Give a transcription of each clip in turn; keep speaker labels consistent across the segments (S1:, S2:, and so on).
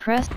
S1: Press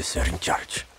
S2: officer in charge.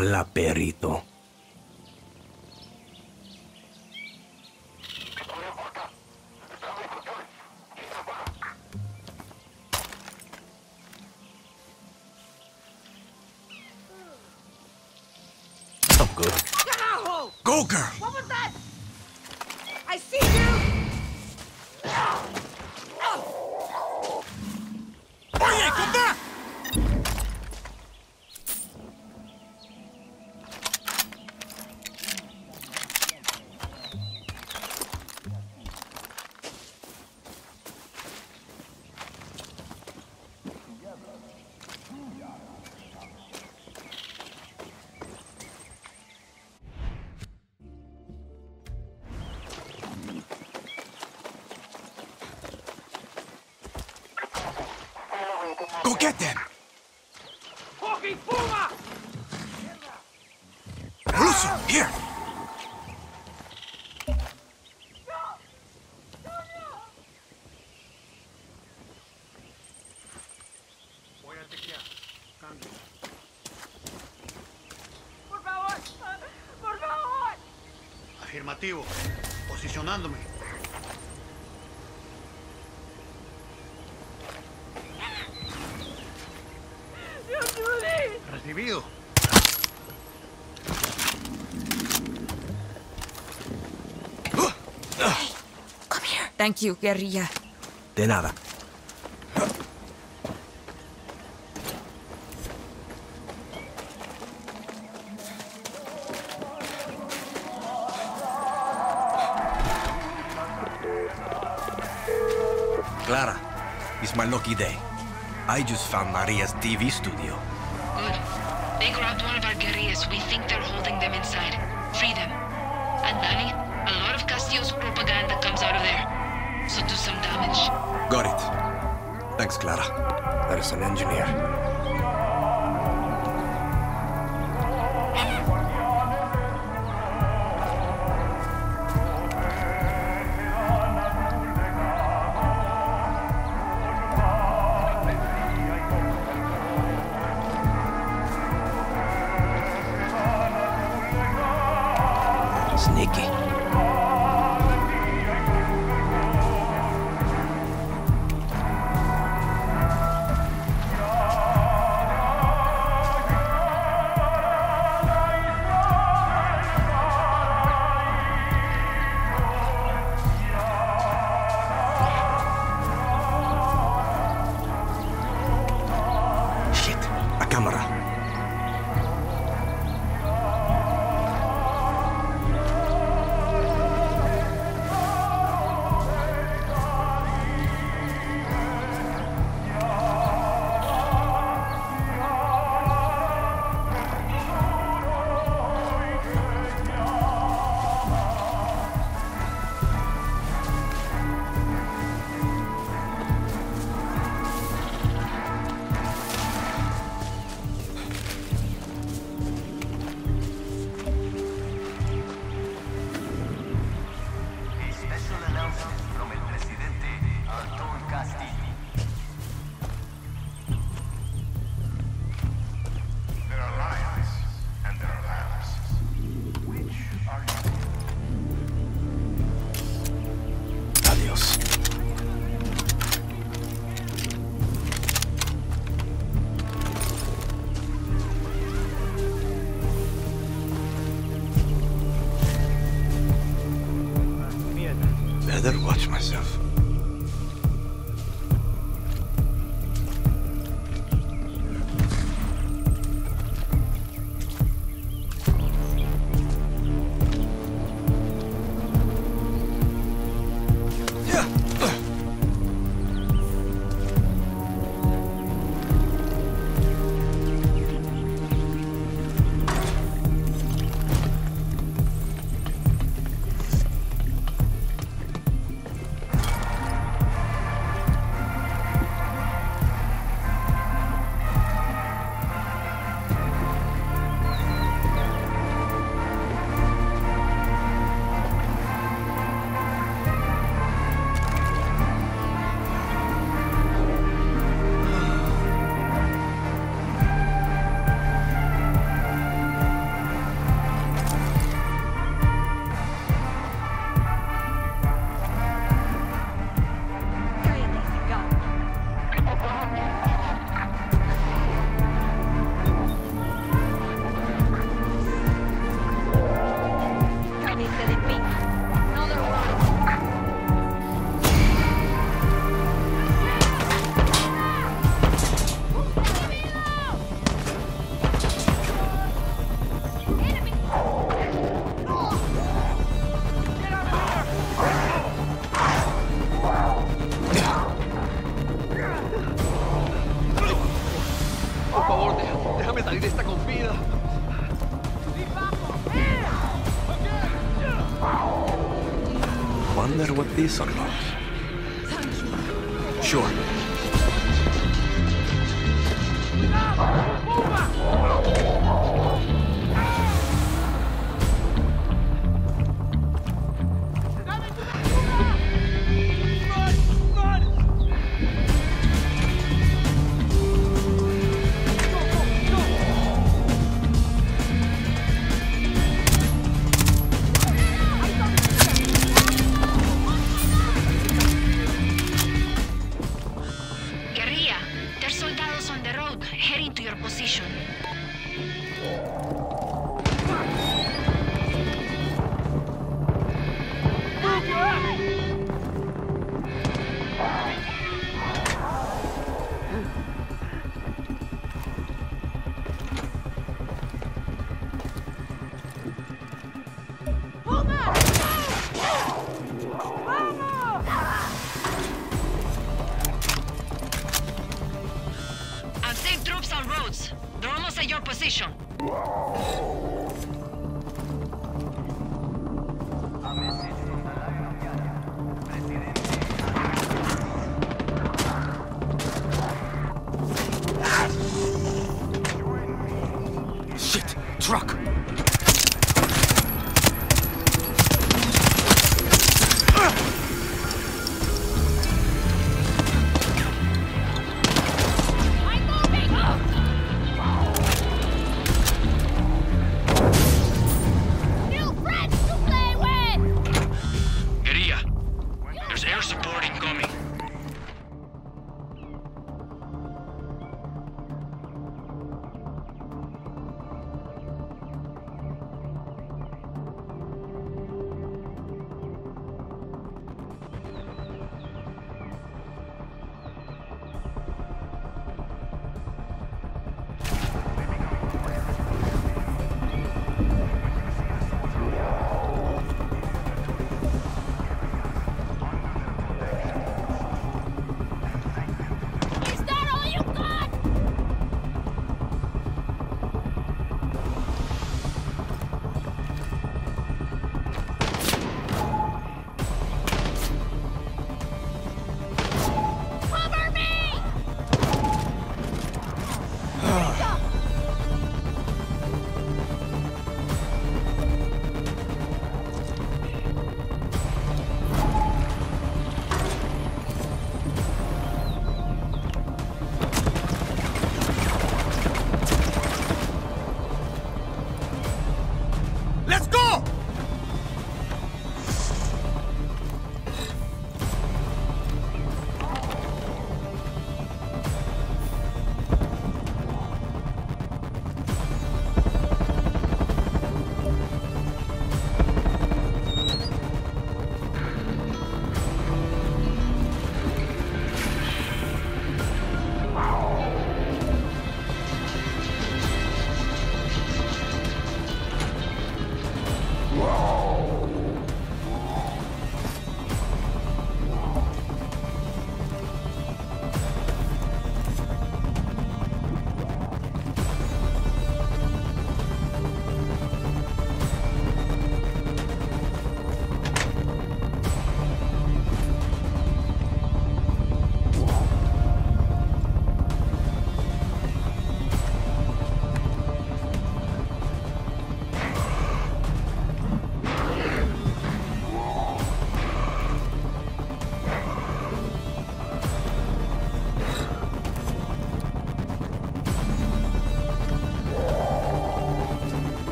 S2: Hola, perito. I'm good. Go, girl! Get them!
S3: Fucking Puma! Ah!
S2: Russo, here!
S4: Voy a chequear. Cambio.
S3: Por favor! Por favor!
S4: Afirmativo. Posicionándome.
S3: Dios mío!
S4: Recibido.
S3: Come here. Thank you, guerrilla.
S2: De nada. Clara, it's my lucky day. I just found Maria's TV studio.
S5: Good. They grabbed one of our guerrillas. We think they're holding them inside. Free them. And Dani, Got it.
S2: Thanks, Clara. That is an engineer.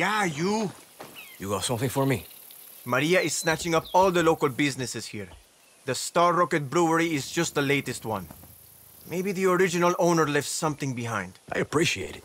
S6: Yeah, you.
S2: You got something for me?
S6: Maria is snatching up all the local businesses here. The Star Rocket Brewery is just the latest one. Maybe the original owner left something behind.
S2: I appreciate it.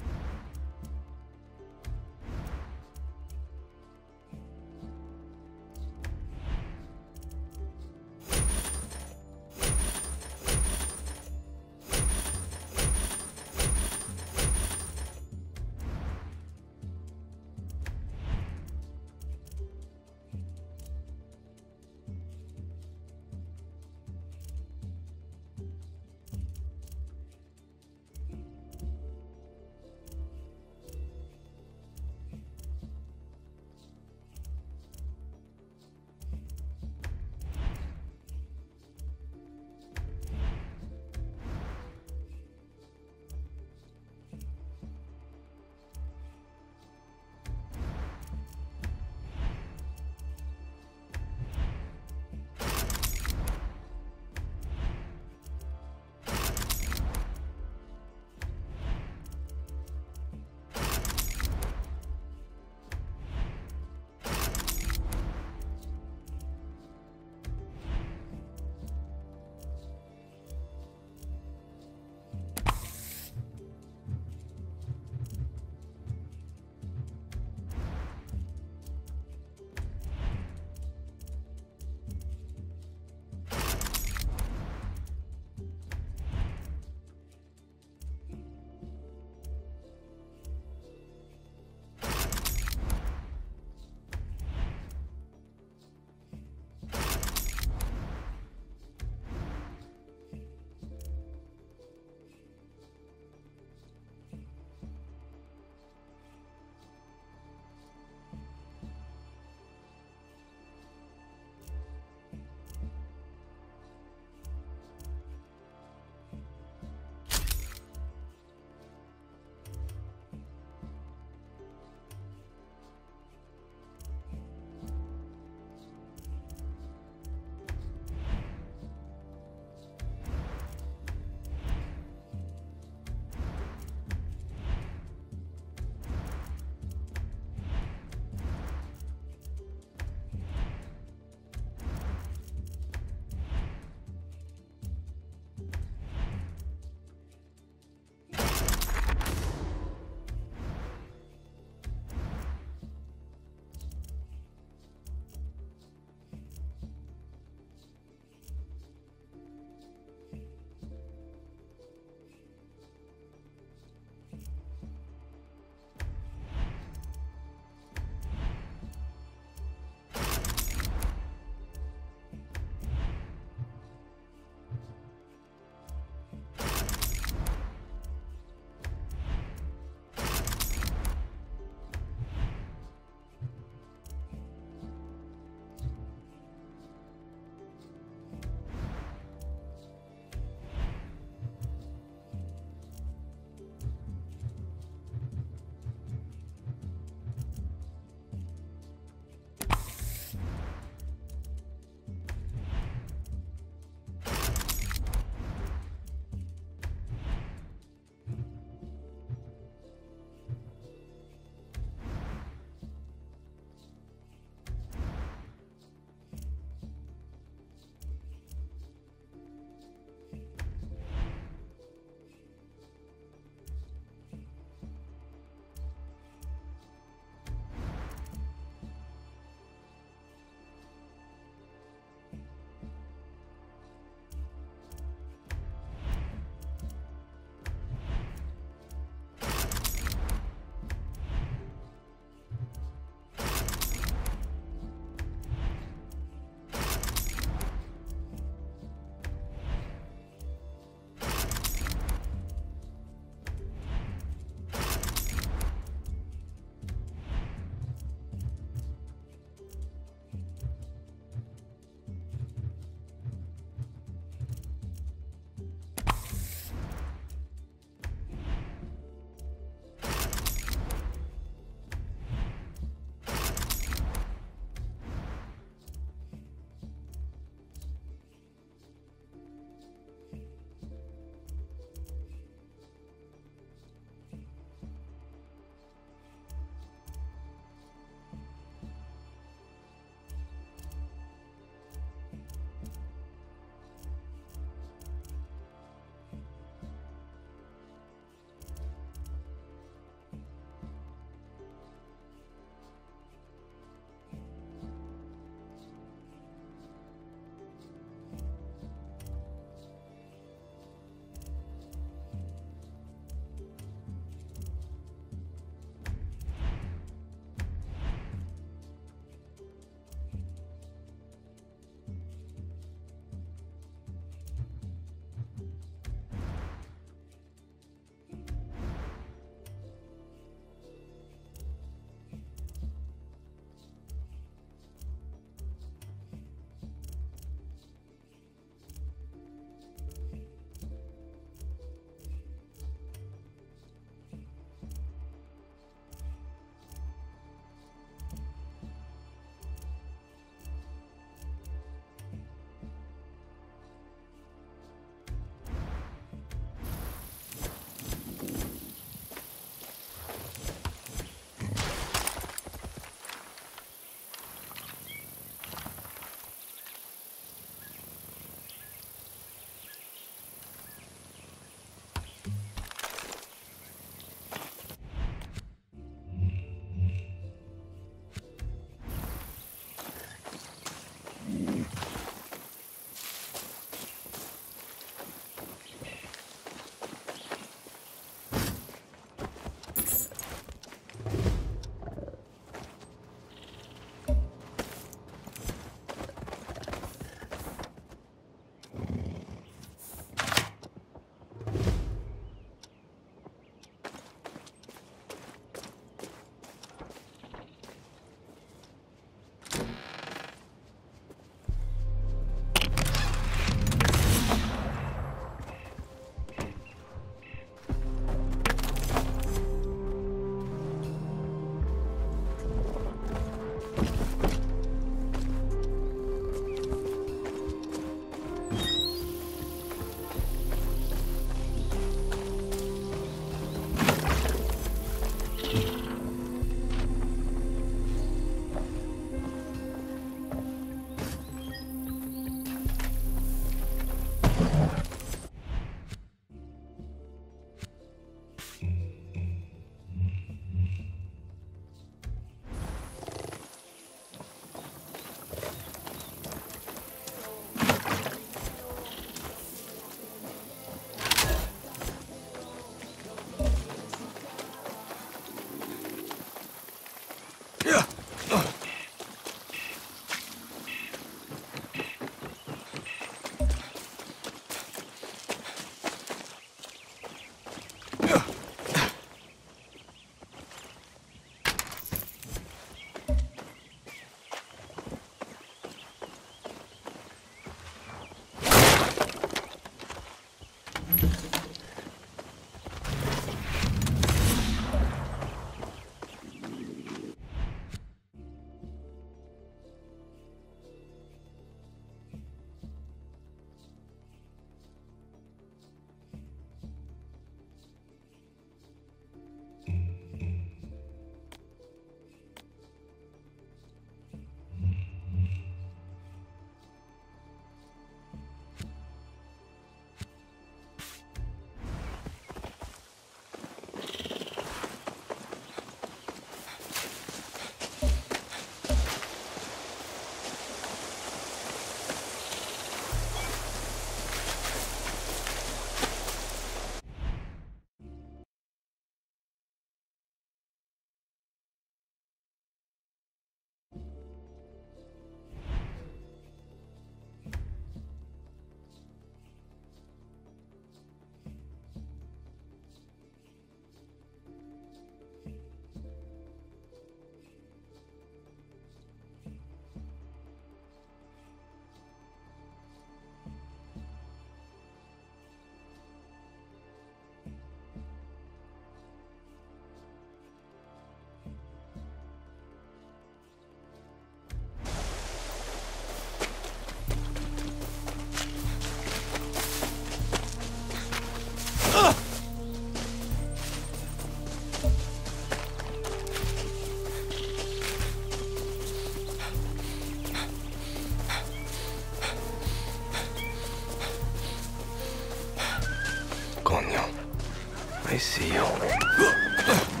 S2: I see you.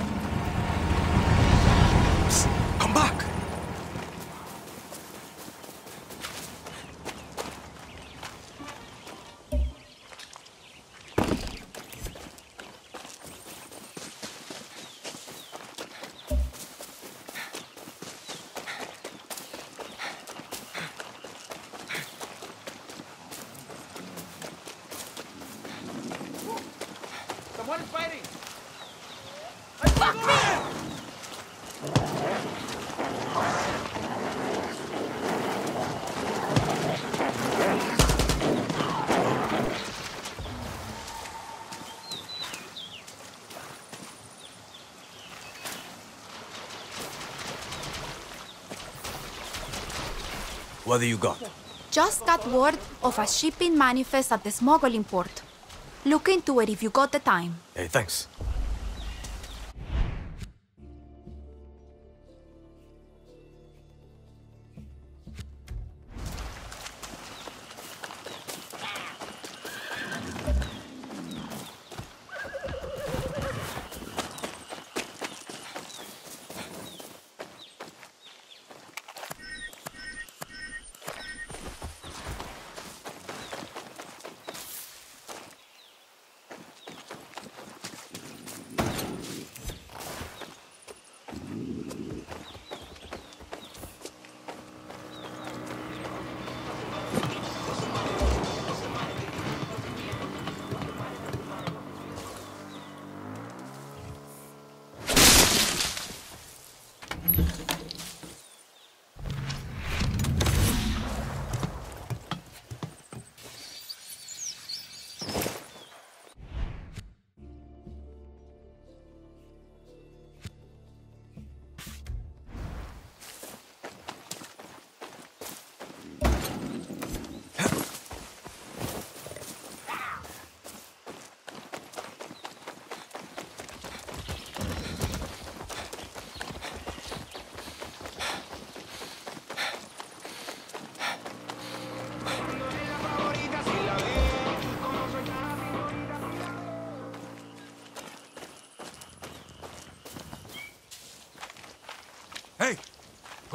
S2: What do you got?
S5: Just got word of a shipping manifest at the smuggling port. Look into it if you got the time.
S2: Hey, thanks.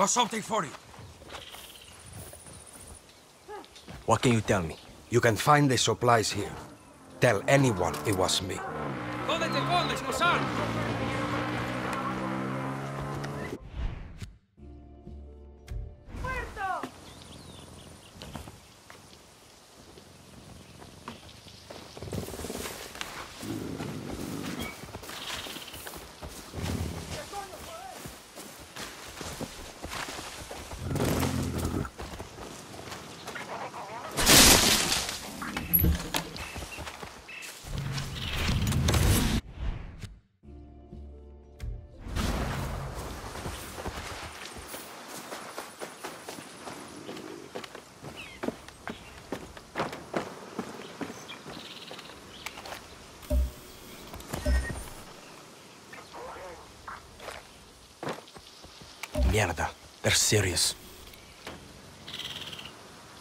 S7: Got something for you.
S2: What can you tell me?
S7: You can find the supplies here. Tell anyone it was me.
S2: Serious.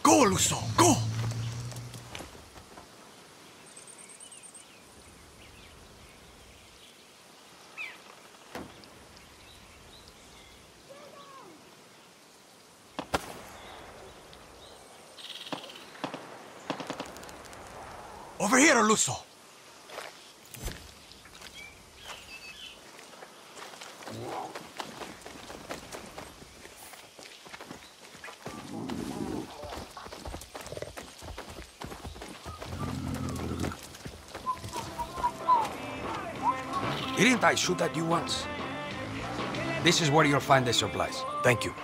S8: Go, Luso, go! Over here, Luso.
S7: didn't I shoot at you once? This is where you'll find the supplies.
S2: Thank you.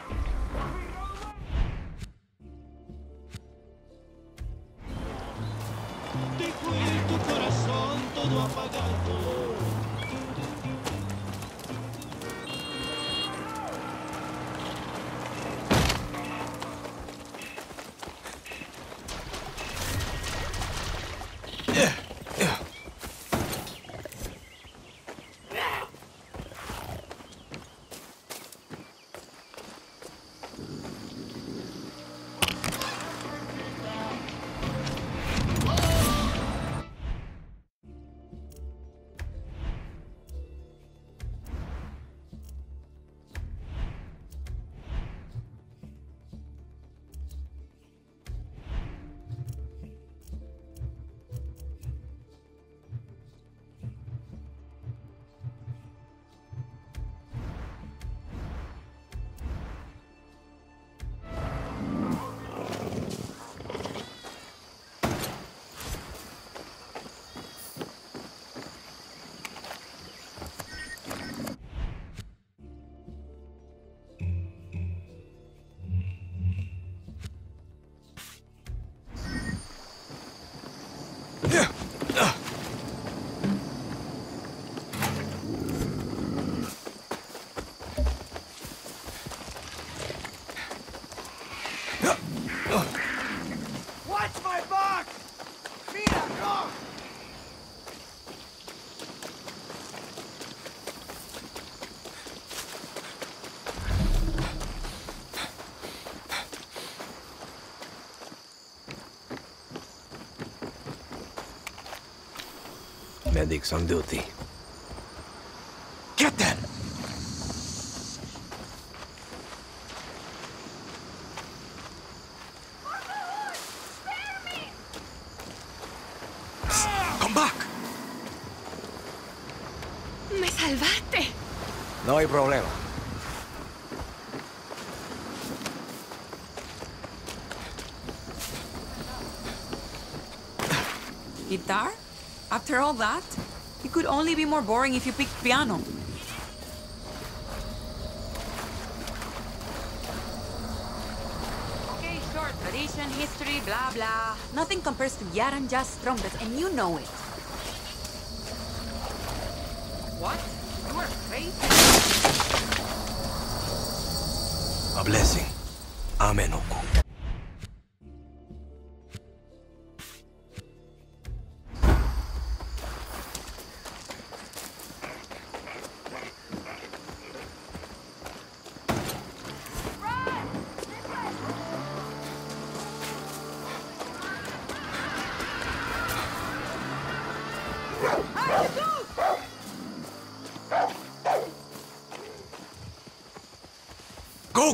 S9: Medics on duty.
S2: Get them! Come back!
S5: ¡Me salvaste!
S9: No hay problema.
S5: After all that? It could only be more boring if you picked piano. Okay, short tradition, history, blah blah. Nothing compares to Yaran Jazz trumpets, and you know it.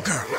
S2: Go,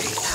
S9: right.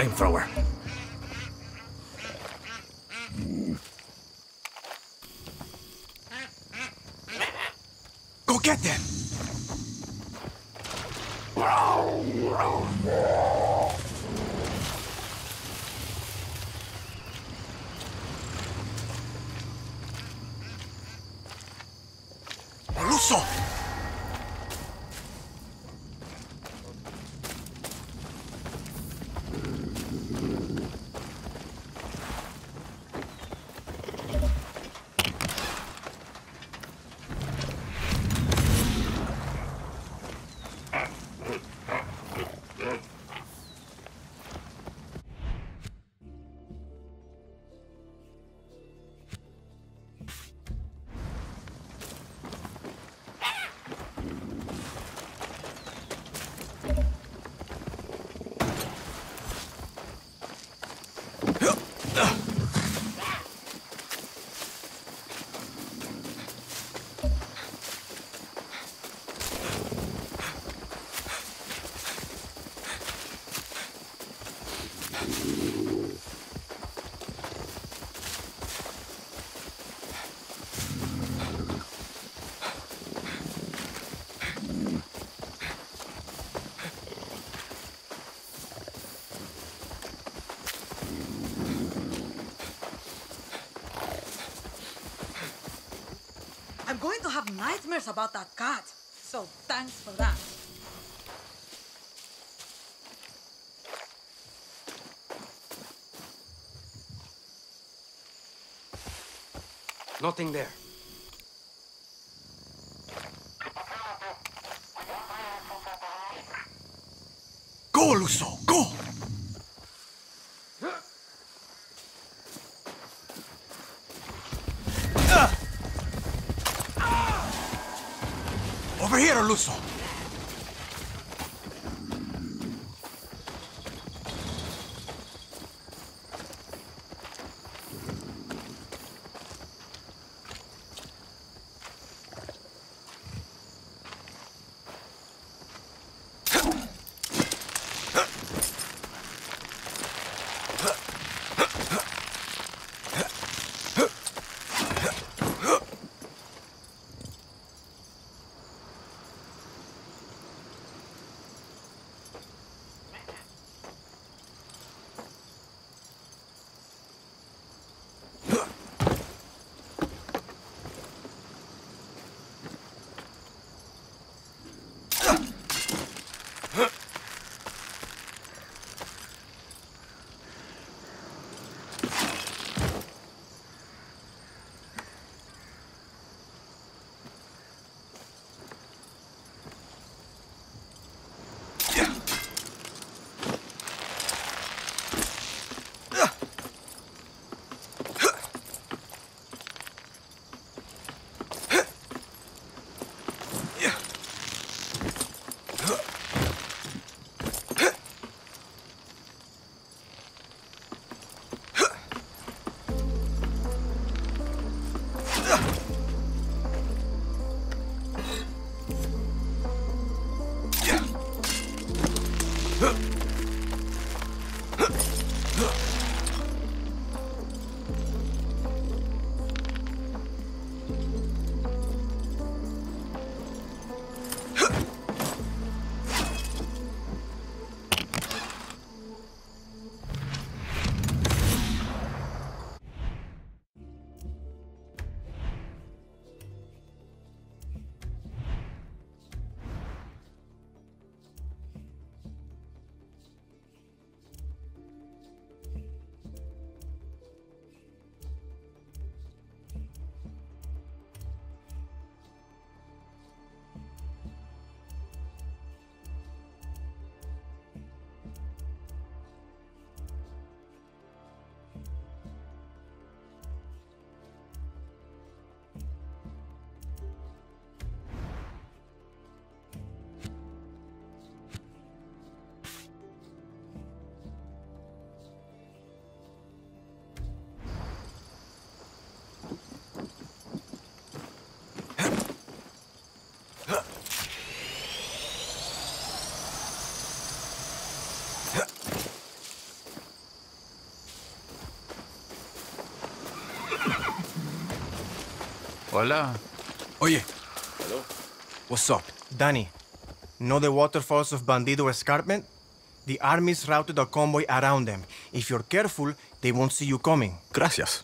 S10: Flamethrower.
S11: Go get them!
S7: Going to have nightmares about that cat. So thanks for that.
S2: Nothing there.
S12: Hola.
S2: Oye,
S6: Hello.
S2: what's up?
S6: Dani, know the waterfalls of Bandido Escarpment? The army's routed a convoy around them. If you're careful, they won't see you coming.
S2: Gracias.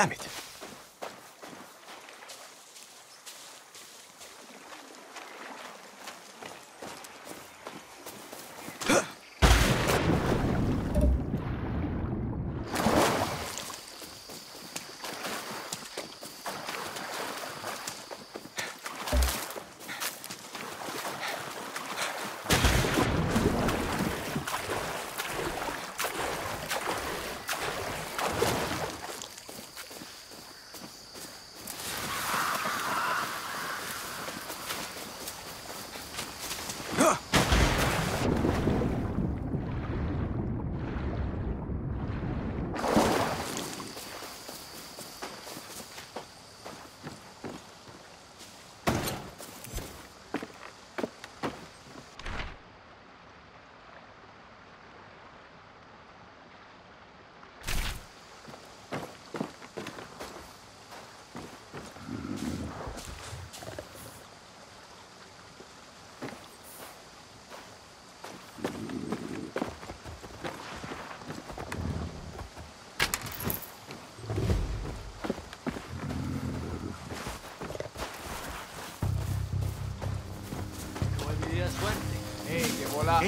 S2: Gelmedi.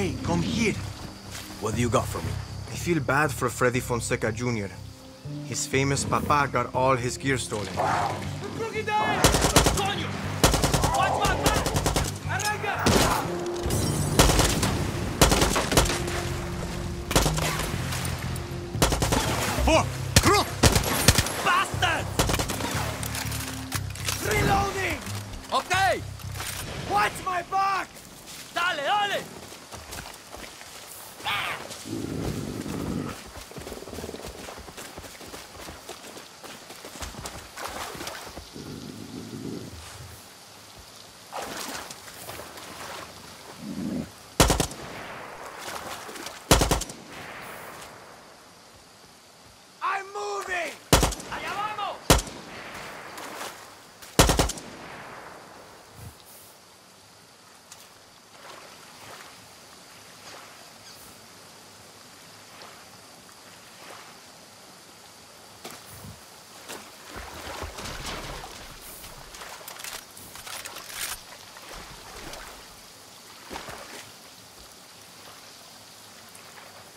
S6: Hey, come here.
S2: What do you got for me?
S6: I feel bad for Freddy Fonseca Jr. His famous papa got all his gear stolen.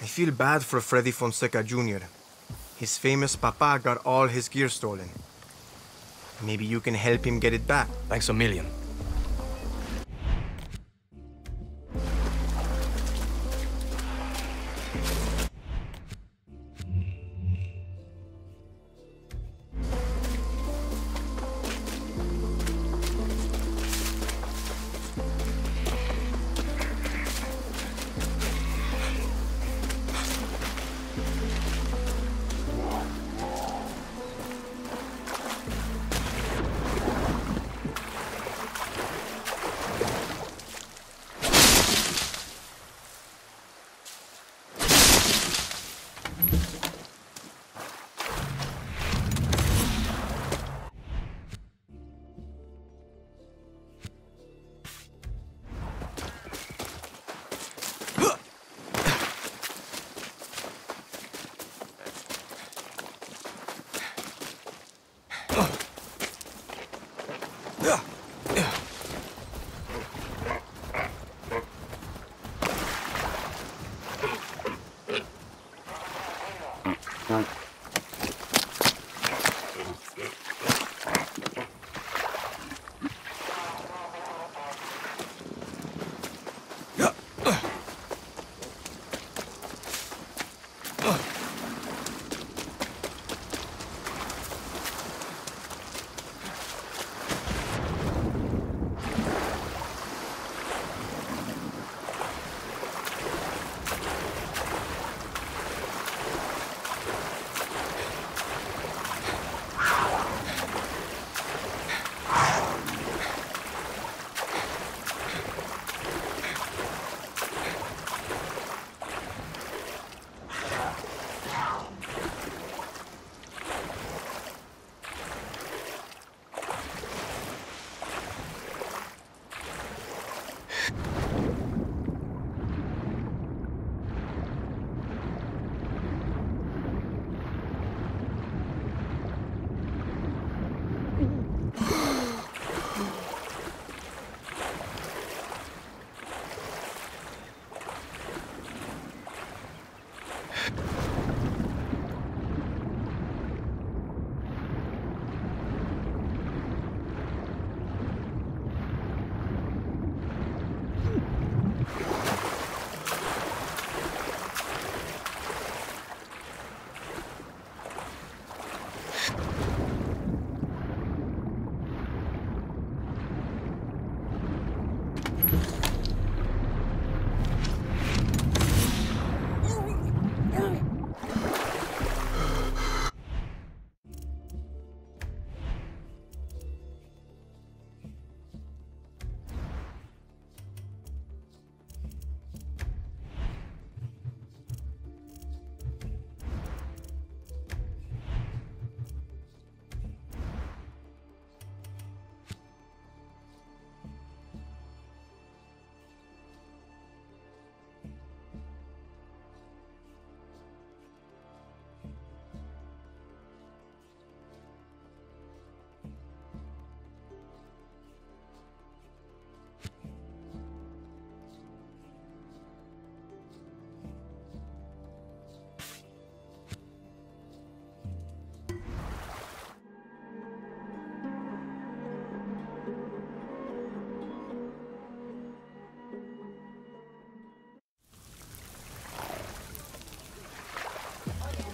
S6: I feel bad for Freddy Fonseca Jr. His famous papa got all his gear stolen. Maybe you can help him get it back.
S2: Thanks a million. Right.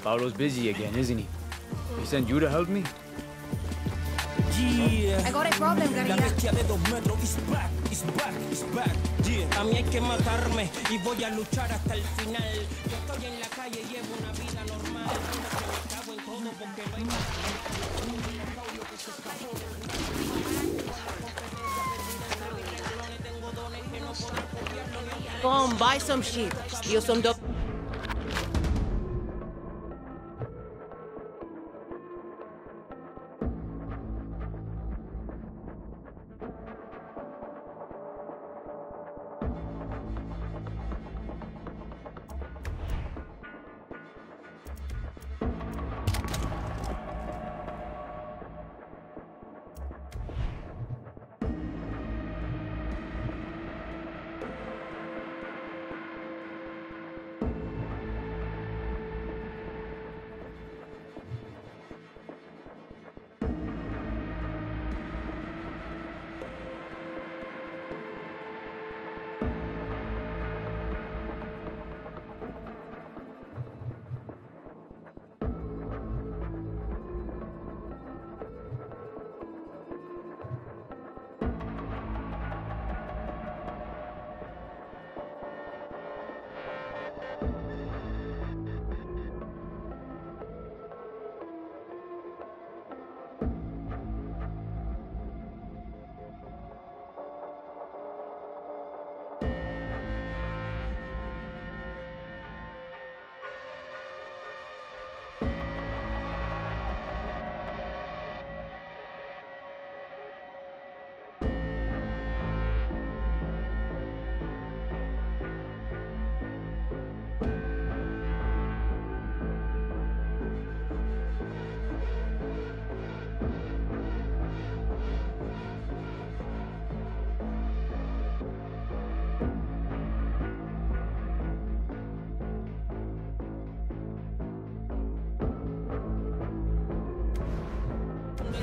S12: Paolo's busy again, isn't he? He sent you to help me?
S4: Yeah.
S13: I got a problem,
S4: La bestia de dos metros is back, is back, is back. Yeah. A mí hay que matarme y voy a luchar hasta el final. Yo estoy en la calle, llevo una vida normal. Me cago en todo porque no hay
S14: Go on, buy some shit. Steal some dope.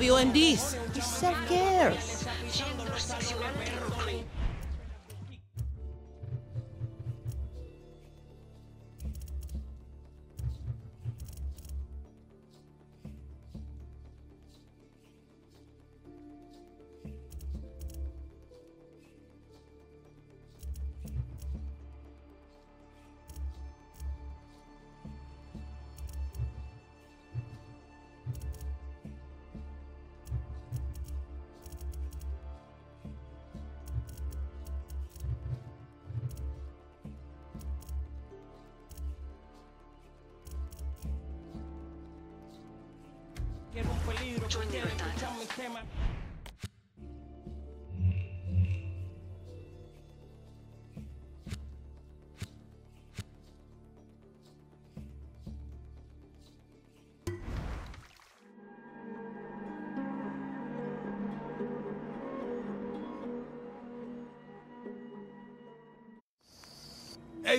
S14: Doing this. It's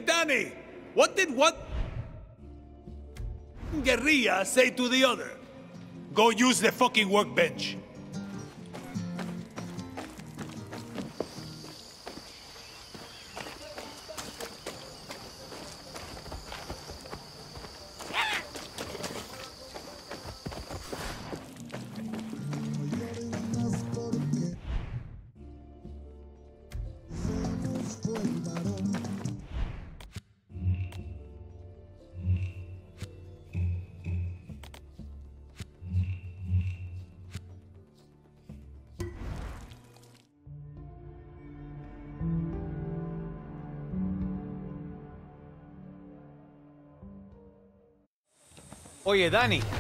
S15: Hey, Dani, what did one guerrilla say to the other? Go use the fucking workbench.
S12: Dani.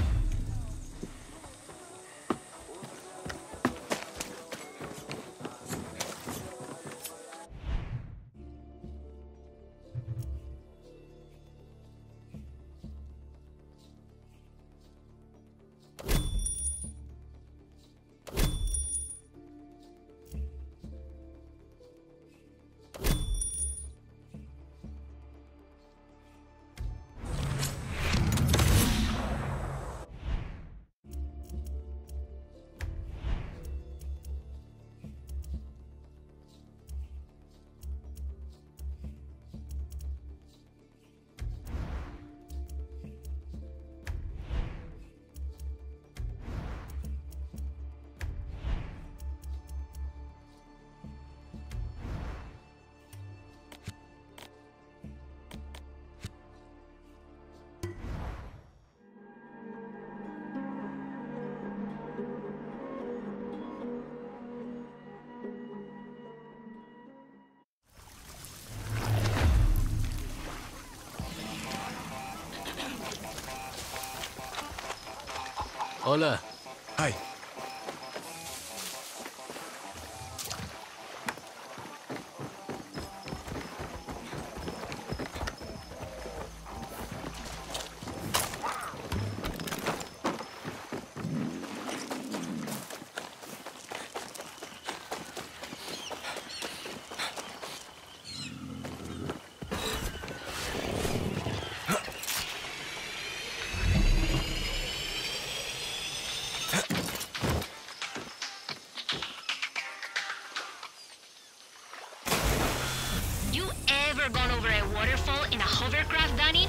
S5: Ever gone over a waterfall in a hovercraft, Dani?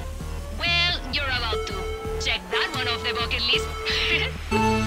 S5: Well, you're about to. Check that one off the bucket list.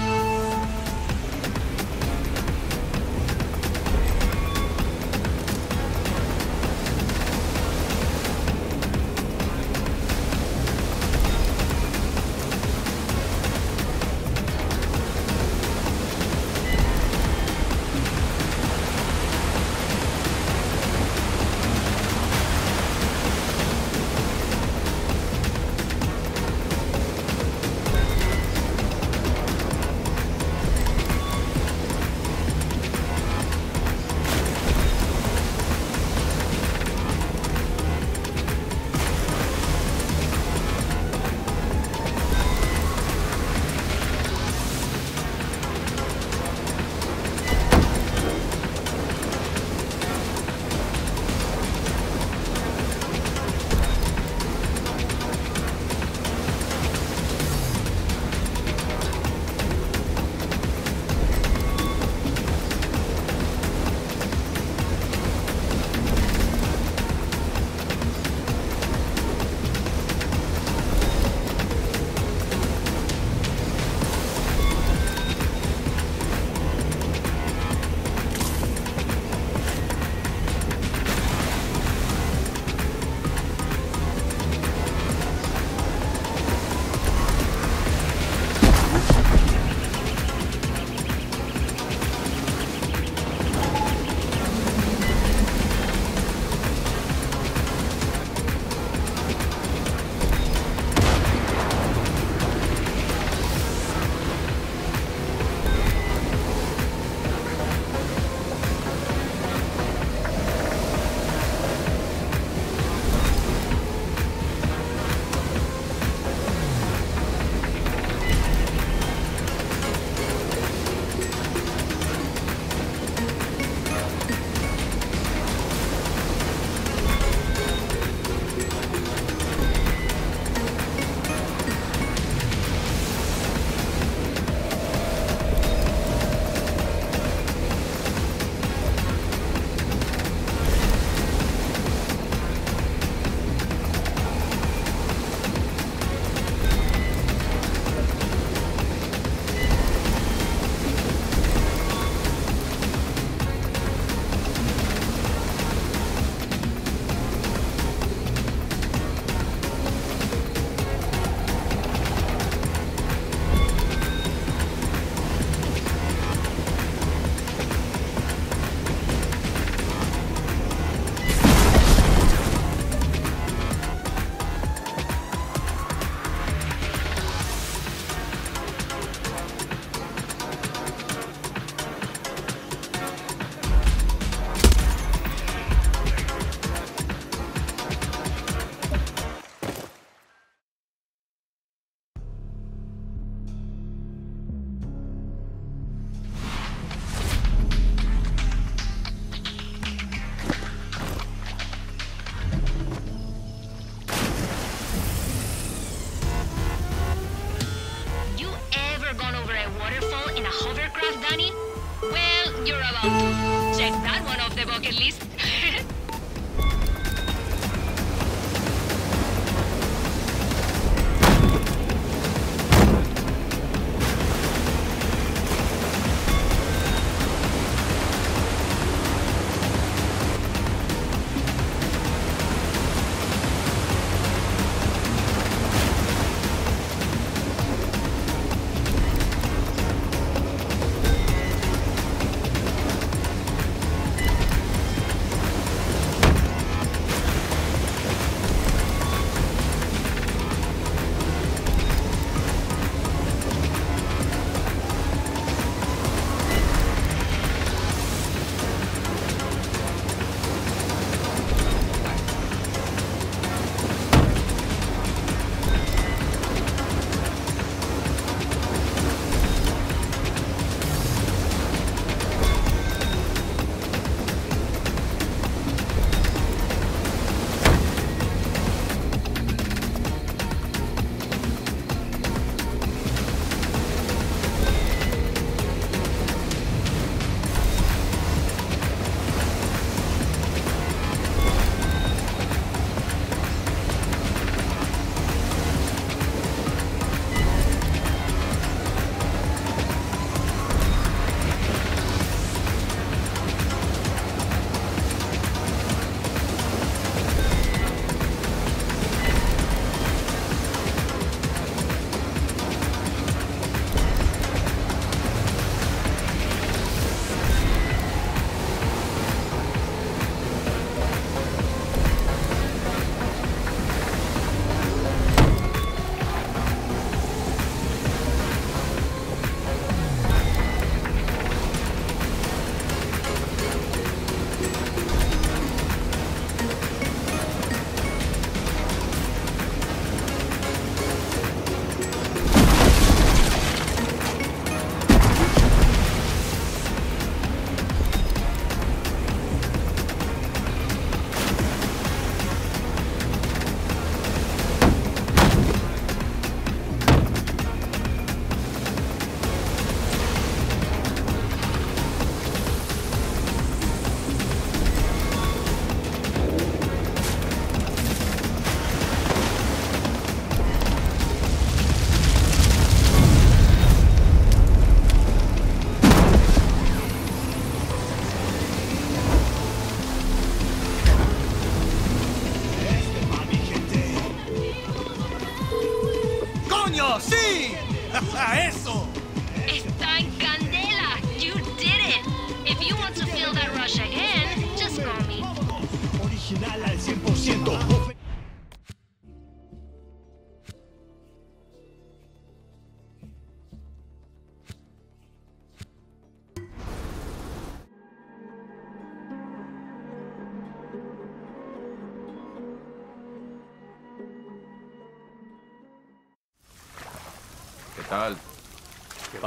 S15: coño!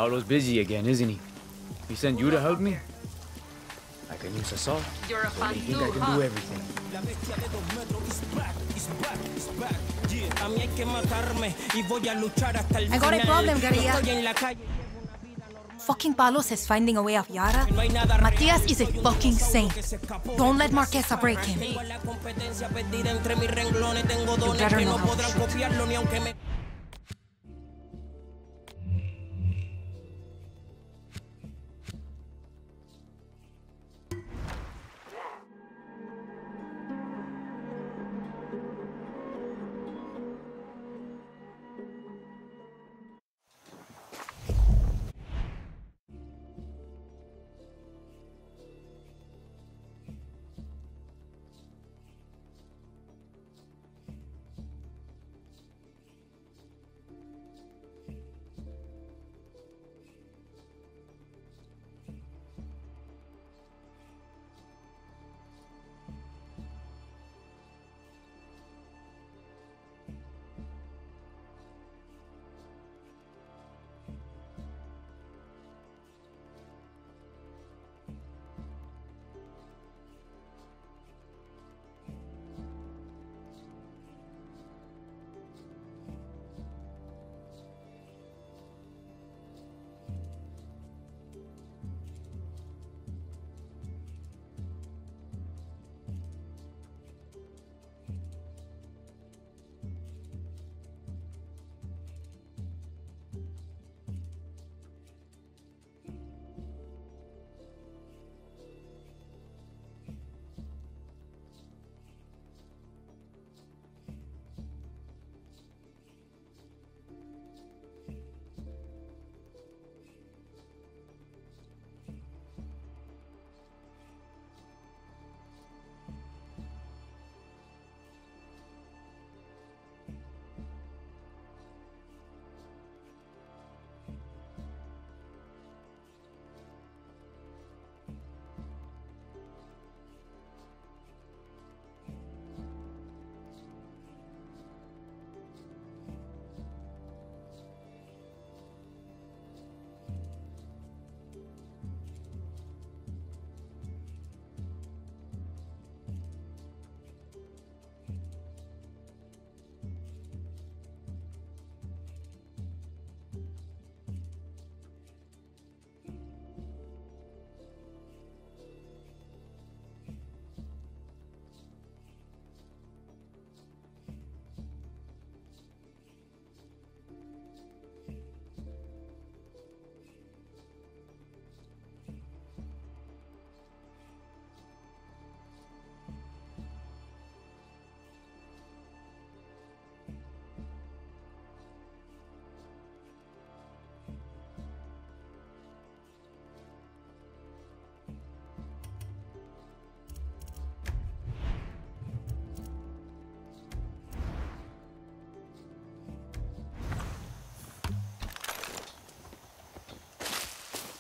S12: Paolo's busy again, isn't he? He sent you to help me? I can use a saw.
S3: You're a
S12: I
S3: fan
S12: think I can
S3: huh?
S12: do everything.
S4: La bestia de dos metros is back, is back, is back. Yeah. A mí hay que matarme y voy a luchar hasta el
S5: I got a problem,
S4: Yo
S5: guerrilla.
S4: Estoy en la calle.
S5: Fucking Palos is finding a way off Yara. Matias is a fucking saint. Don't let Marquesa break him.
S4: Tengo la competencia perdida entre mis renglones. Tengo dones
S5: better know how to shoot.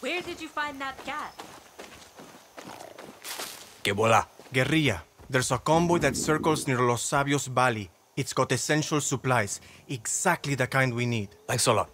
S3: Where did you find that cat?
S15: Que bola.
S6: Guerrilla, there's a convoy that circles near Los Sabios Valley. It's got essential supplies, exactly the kind we need.
S15: Thanks a lot.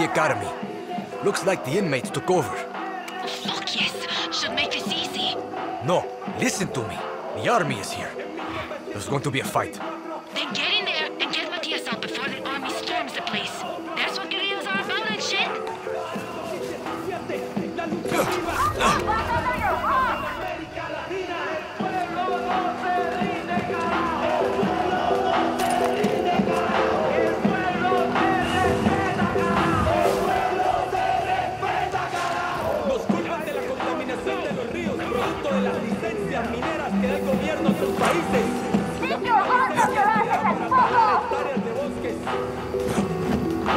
S2: The academy. Looks like the inmates took over.
S5: Fuck yes. Should make this easy.
S2: No, listen to me. The army is here. There's going to be a fight.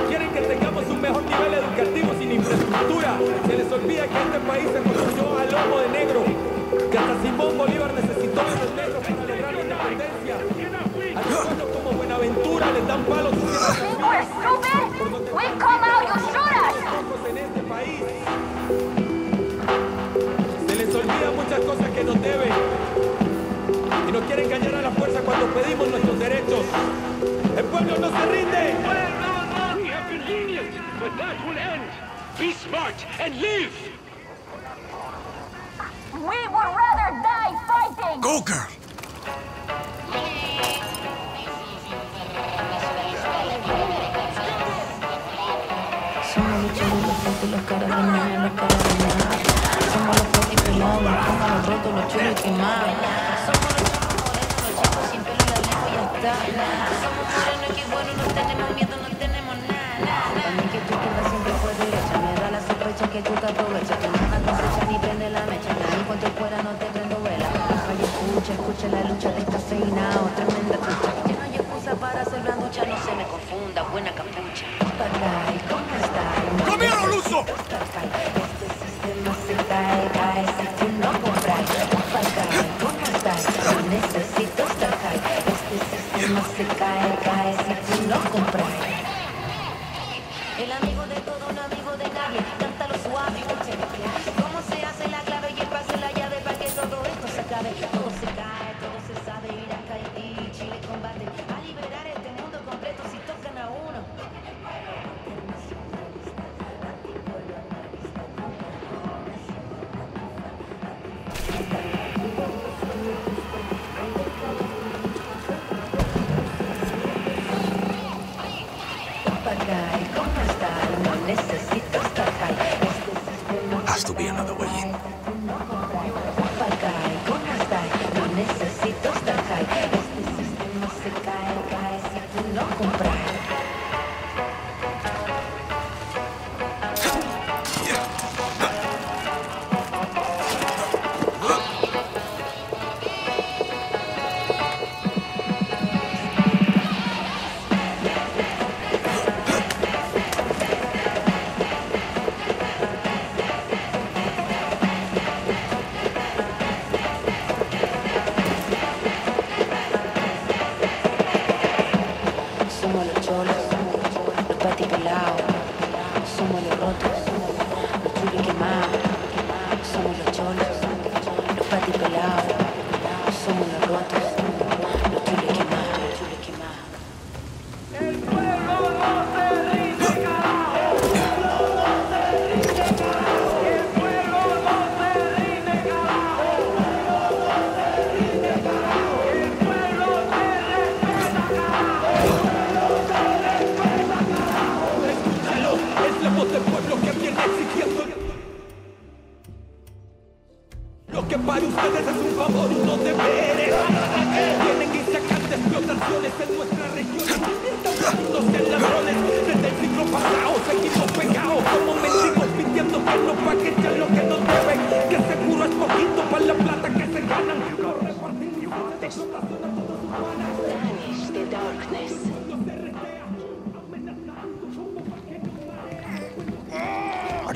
S4: Quieren que tengamos un mejor nivel educativo sin infraestructura. Se les olvida que este país se construyó a lomo de negro. Que hasta Simón Bolívar necesitó de los negros para celebrar la independencia. A los pueblos como Buenaventura les dan palos.
S16: We come out, you shoot us!
S4: en este país. Se les olvida muchas cosas que nos deben. Y nos quieren engañar a la fuerza cuando pedimos nuestros derechos. El pueblo no se rinde.
S17: We have been lenient, but that will end. Be smart and live!
S16: We would rather die fighting!
S2: Go, girl!
S18: Somos los chulos, los y los caras de nada, los caras de nada. Somos los fuertes y pelados, los camas, los rotos, los chulos y quemados. Somos morenos y buenos, no tenemos miedo, no tenemos nada, nada. A mí que tu izquierda siempre fue derecha, me da la sospecha que tú te aprovechas. Que nada cosecha ni prende la mecha, ni cuanto fuera no te prendo vela. Escucha, escucha la lucha de esta oh, tremenda trucha. Ya no hay excusa para hacer branducha, no se me confunda, buena capucha. ¿cómo estás? El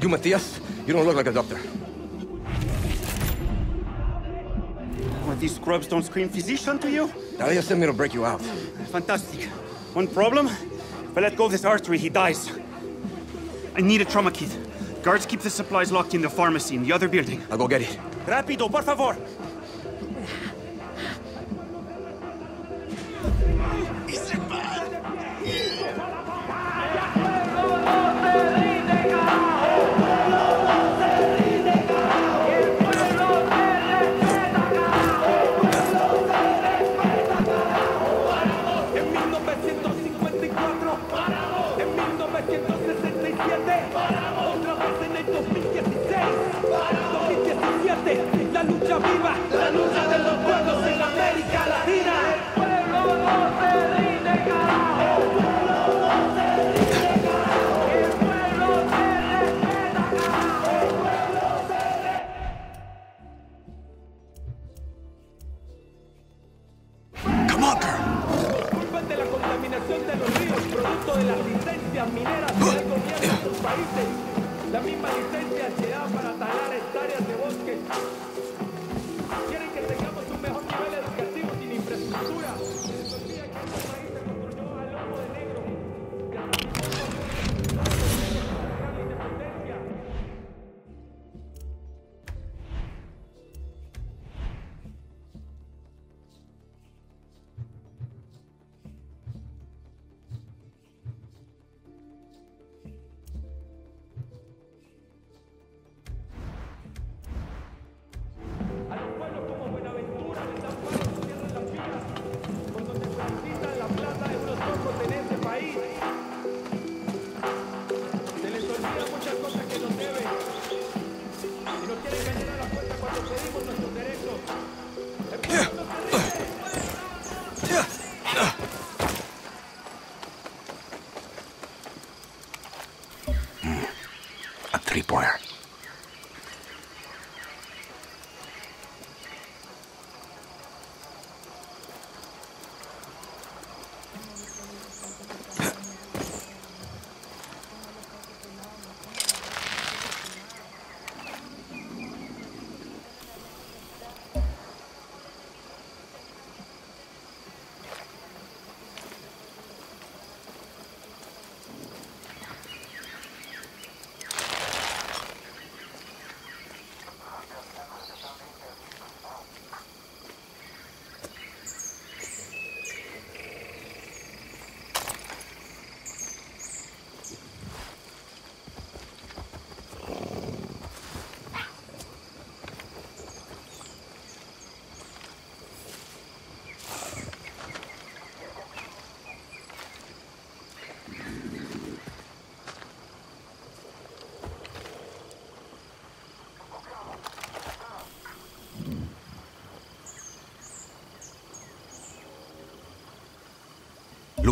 S2: you Matias? You don't look like a doctor.
S19: What, these scrubs don't scream physician to you?
S2: Talia sent me to break you out.
S19: Fantastic. One problem? If I let go of this artery, he dies. I need a trauma kit. Guards keep the supplies locked in the pharmacy in the other building.
S2: I'll go get it.
S19: Rápido, por favor!
S4: Las licencias mineras que hay gobierno en estos países. La misma licencia se da para talar hectáreas de bosques. Quieren que tengamos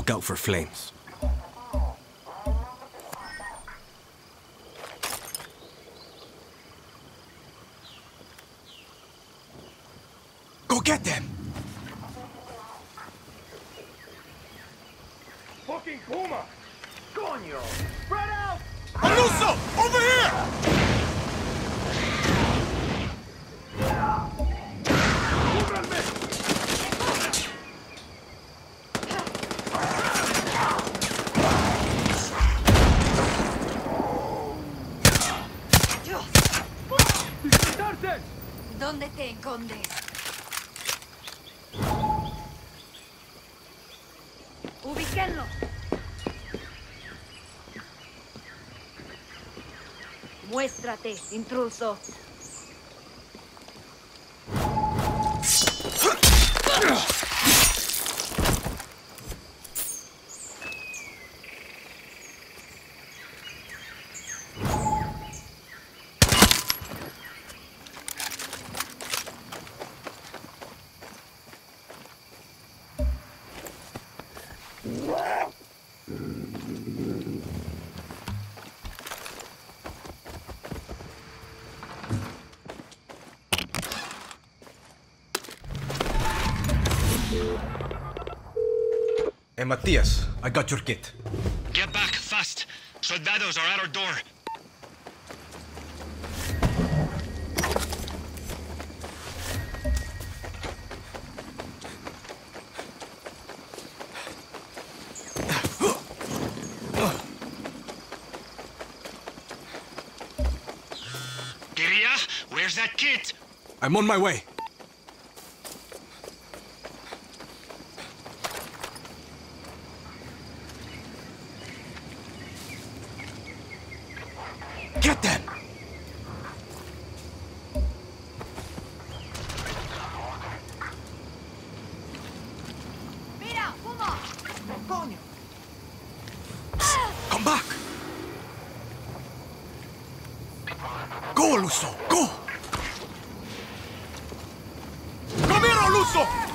S2: Look out for flames. Go get them!
S5: Muéstrate, intruso.
S2: Hey, Matias, I got your kit.
S1: Get back, fast! Soldados are at our door. Guerrilla, where's that kit?
S2: I'm on my way. Get them!
S20: ¡Mira, Puma!
S5: ¡Coño!
S2: Come back! Go, Luso! Go!
S21: Come here, Oluso!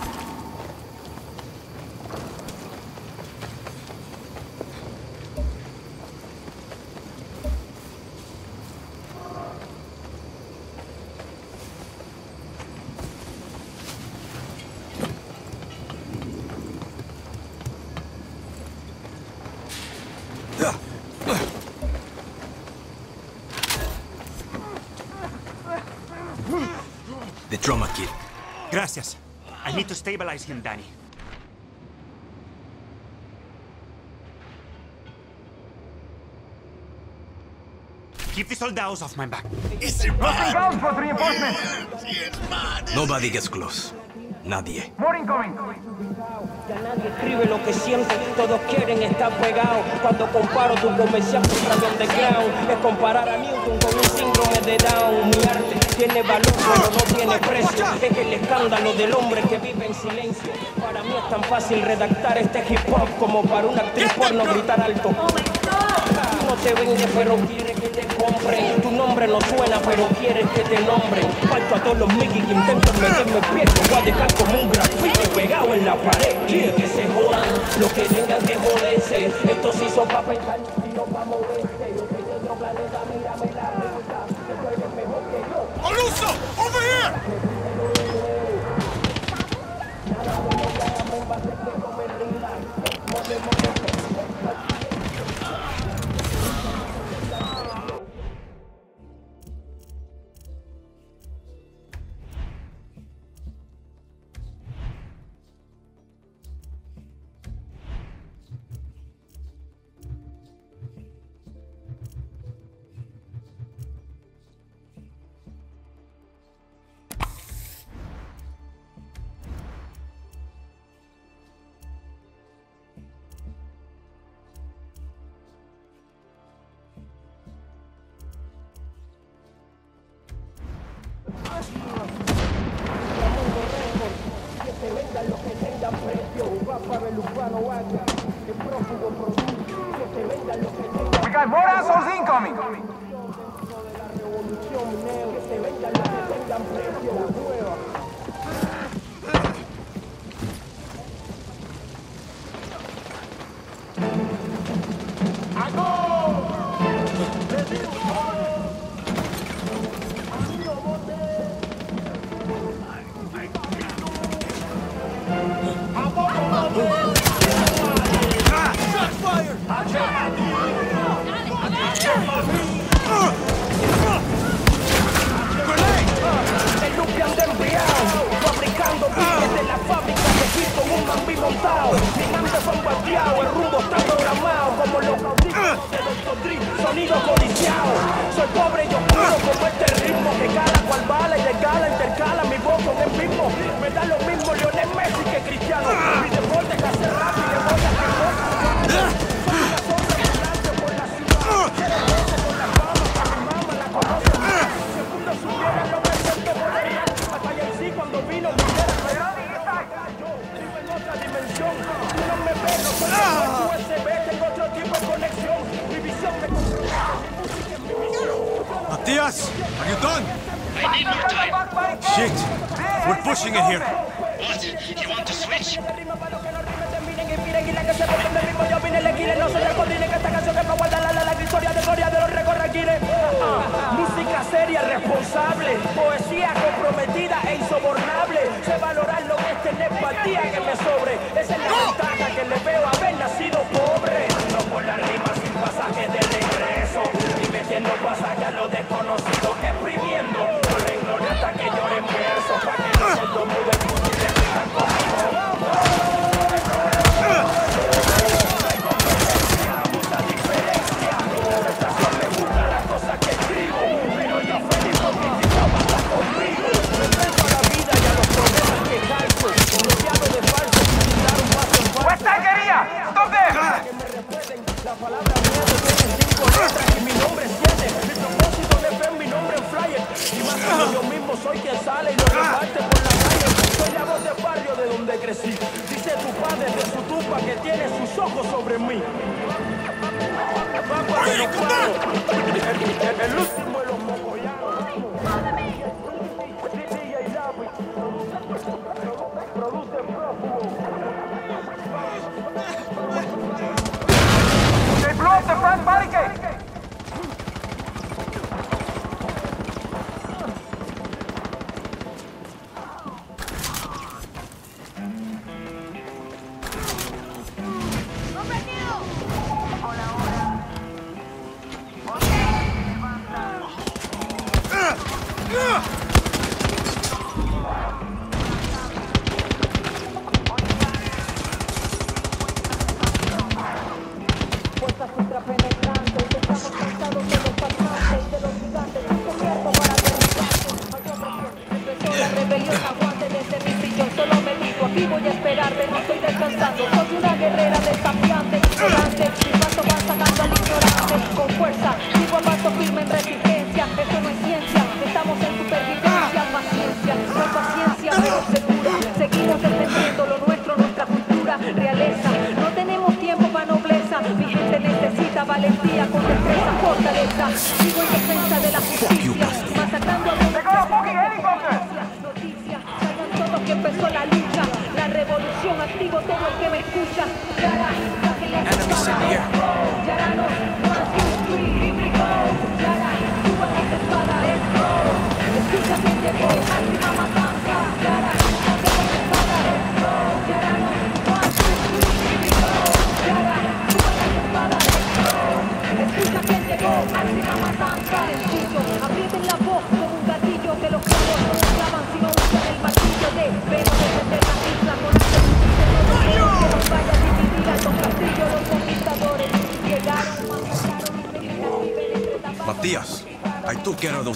S2: The trauma kit.
S19: Gracias. I need to stabilize him, Dani. Keep the soldados off my back.
S2: Nobody gets close. Nadie.
S14: Ya escribe lo que siente, todos quieren estar pegados. Cuando comparo tu comercial contra mi underground, es comparar a Newton con un síndrome de Down. Mi arte tiene valor, pero no tiene precio. Es el escándalo del hombre que vive en silencio. Para mí es tan fácil redactar este hip hop como para una actriz porno gritar alto. No te vendes, pero nombre no suena, pero quieres que te nombren. Falto a todos los Mickey que intentan meterme pie. Lo voy a dejar como un grafito pegado en la pared. Quiere que se jodan, los que tengan que joderse. Esto se hizo pa' pensar y no pa' moverse. Yo soy de otro planeta, mírame la ruta. Que tú eres mejor que yo.
S4: ¡Aluso! ¡Over here!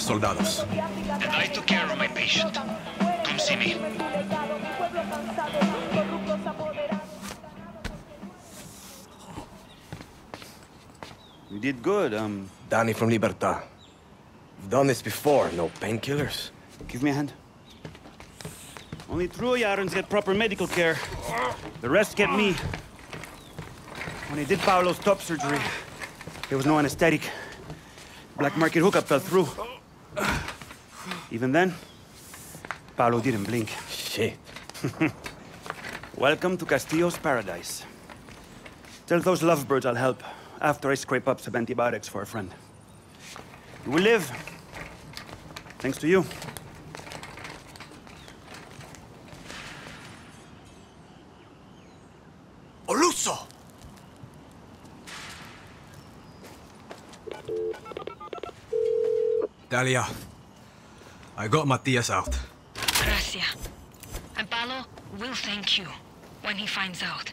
S2: Soldados.
S1: And I took care of my patient. Come see me.
S22: pueblo cansado corruptos apoderados
S19: You did good, um...
S2: Dani from Libertad. We've done this before, no painkillers.
S19: Give me a hand. Only true Yarans get proper medical care. The rest get me. When I did Paolo's top surgery, there was no anesthetic. Black market hookup fell through. Even then, Paolo didn't blink.
S2: Shit.
S19: Welcome to Castillo's paradise. Tell those lovebirds I'll help after I scrape up some antibiotics for a friend. You will live. Thanks to you.
S2: Oluso! Dalia, I got Matias out.
S5: Gracia. And Paolo will thank you when he finds out.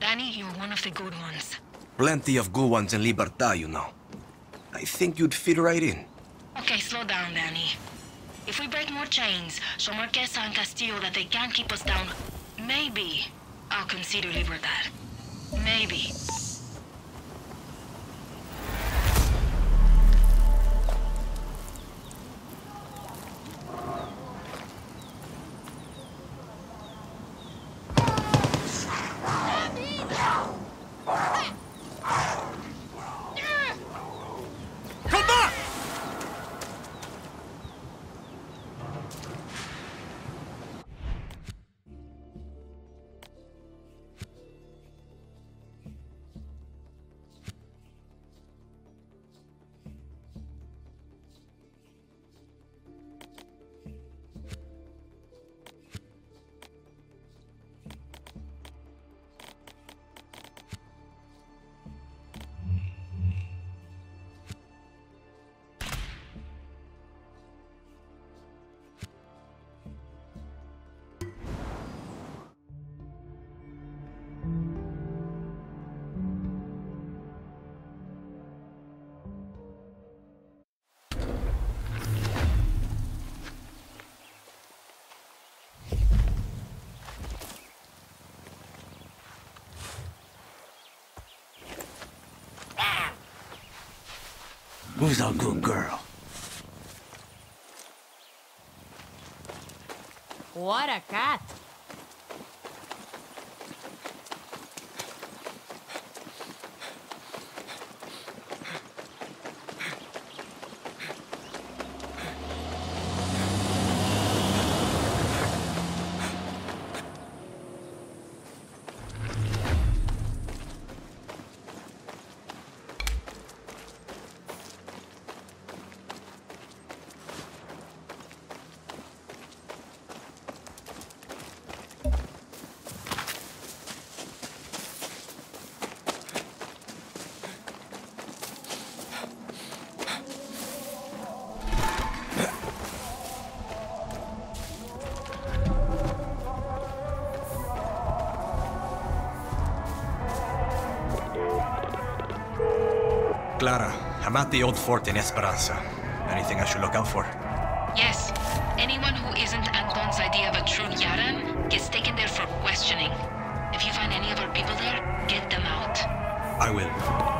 S5: Dani, you're one of the good ones.
S2: Plenty of good ones in Libertad, you know. I think you'd fit right in.
S5: Okay, slow down, Dani. If we break more chains, show Marquesa and Castillo that they can't keep us down, maybe I'll consider Libertad. Maybe.
S2: Come Who's a good girl?
S3: What a cat.
S2: at the old fort in Esperanza. Anything I should look out for?
S5: Yes. Anyone who isn't Anton's idea of a true Yaran gets taken there for questioning. If you find
S1: any of our people there, get
S12: them
S2: out. I will.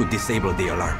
S2: should disable the alarm.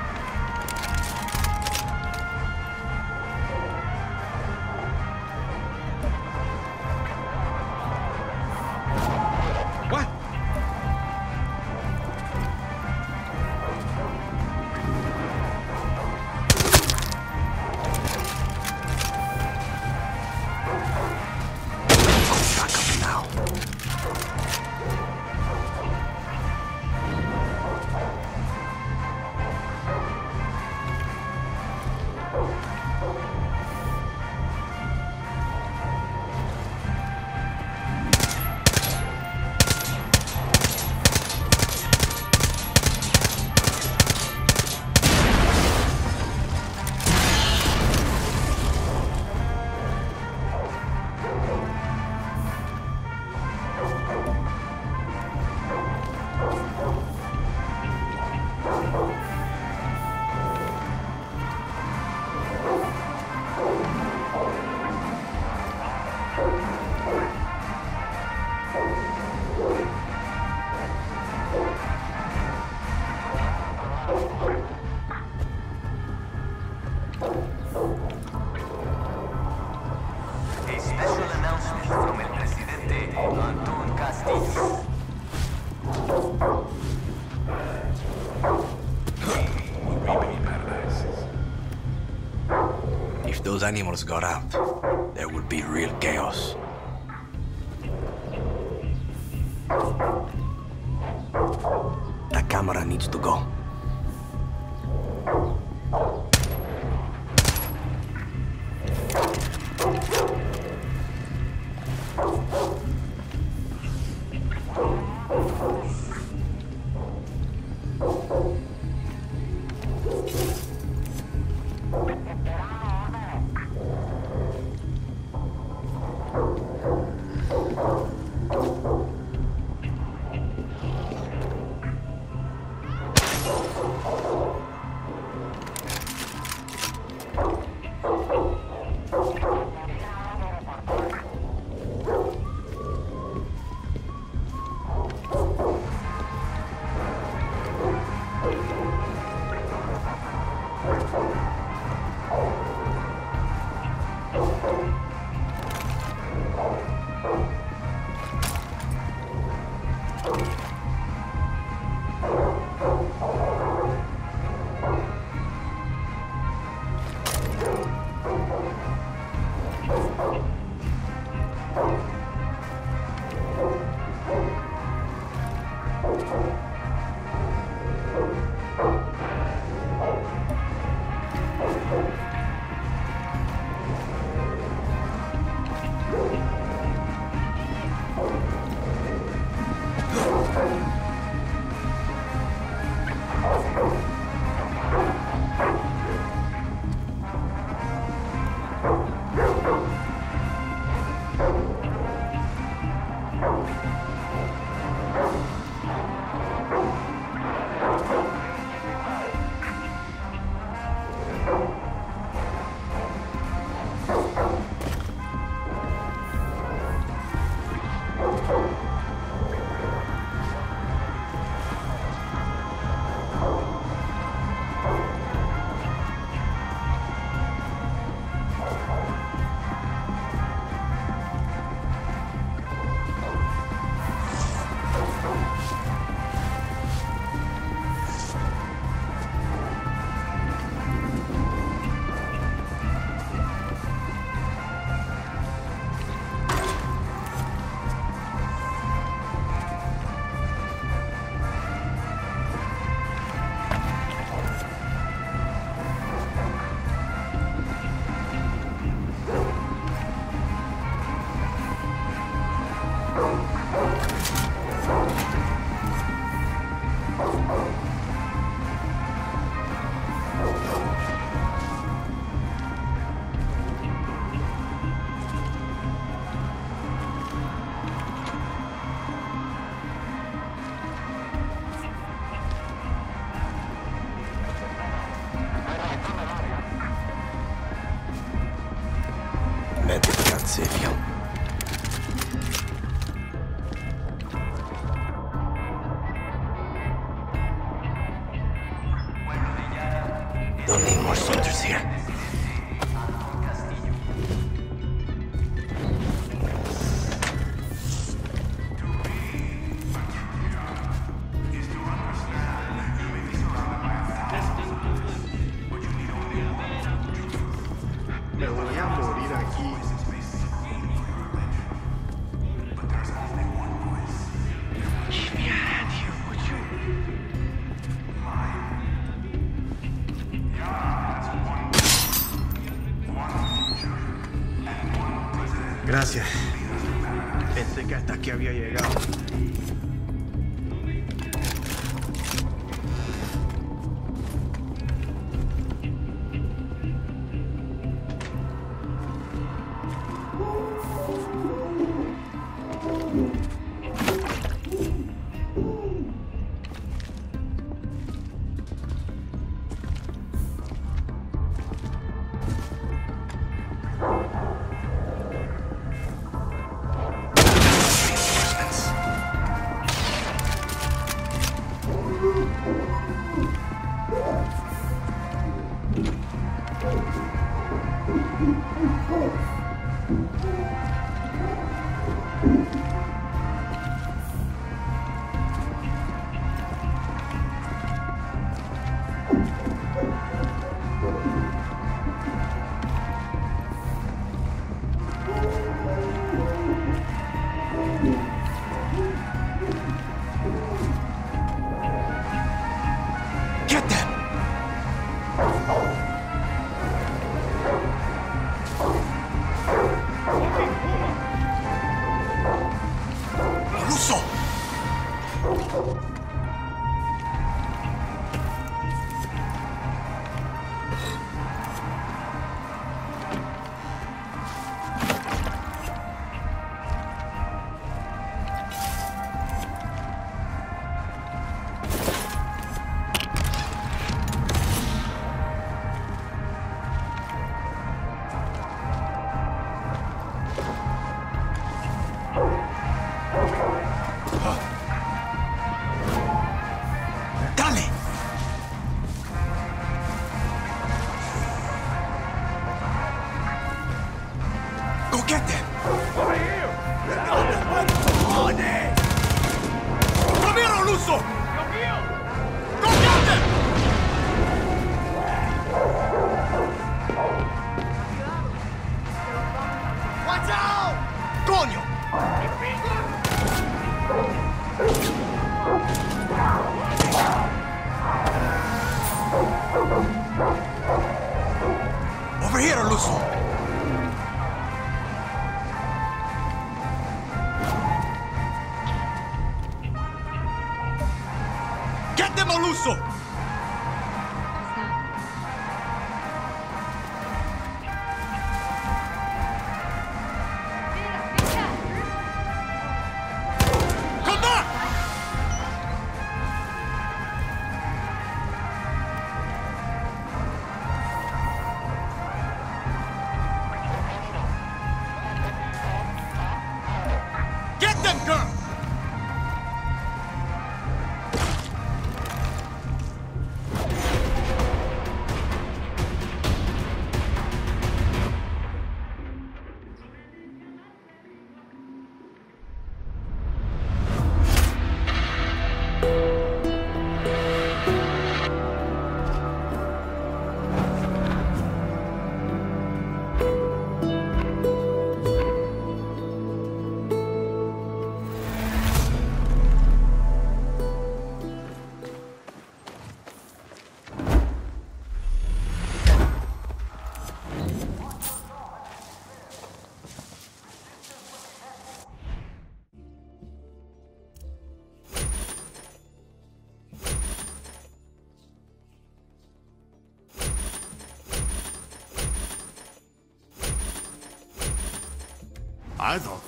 S2: animals got out, there would be real chaos. Medic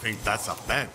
S23: think that's a bet.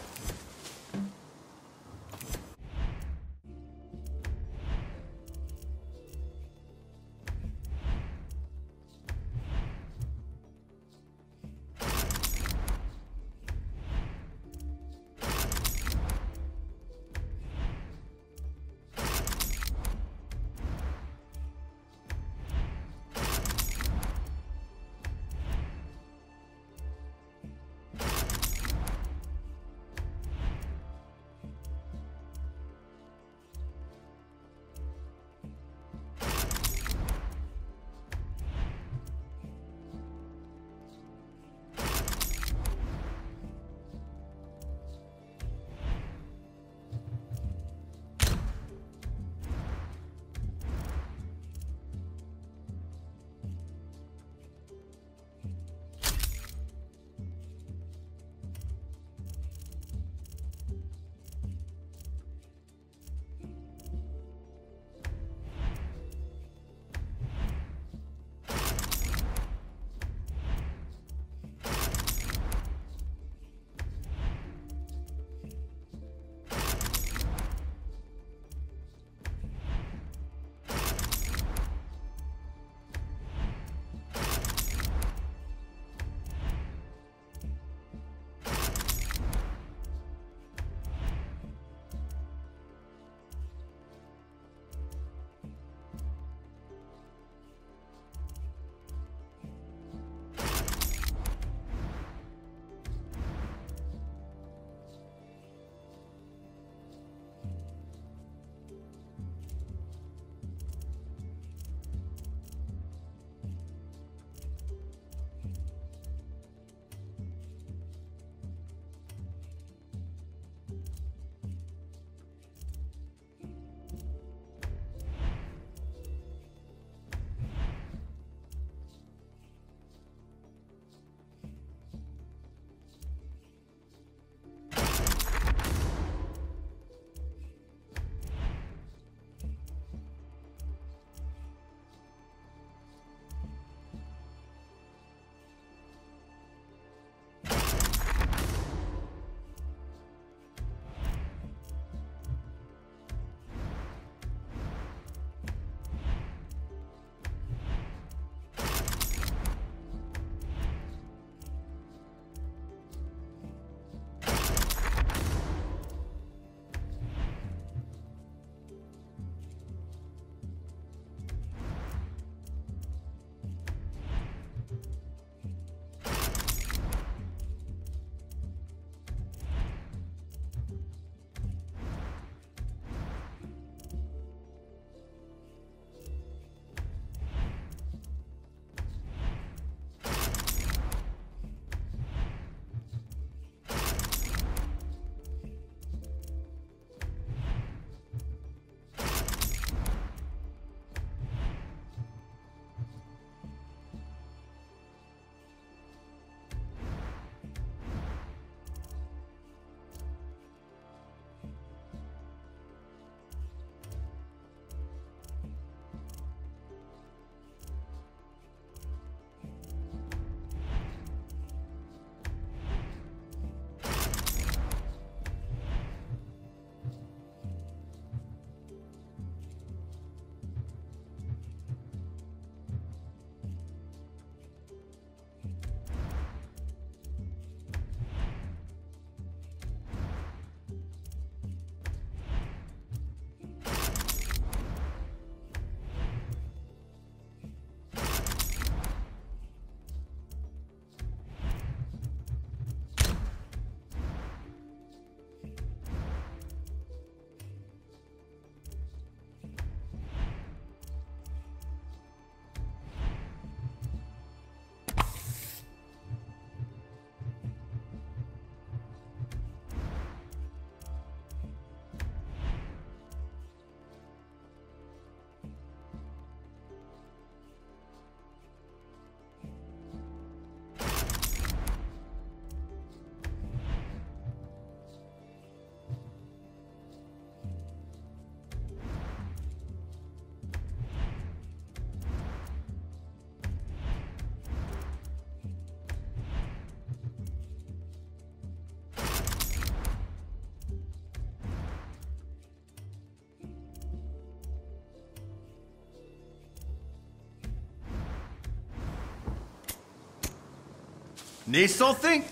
S2: Need something?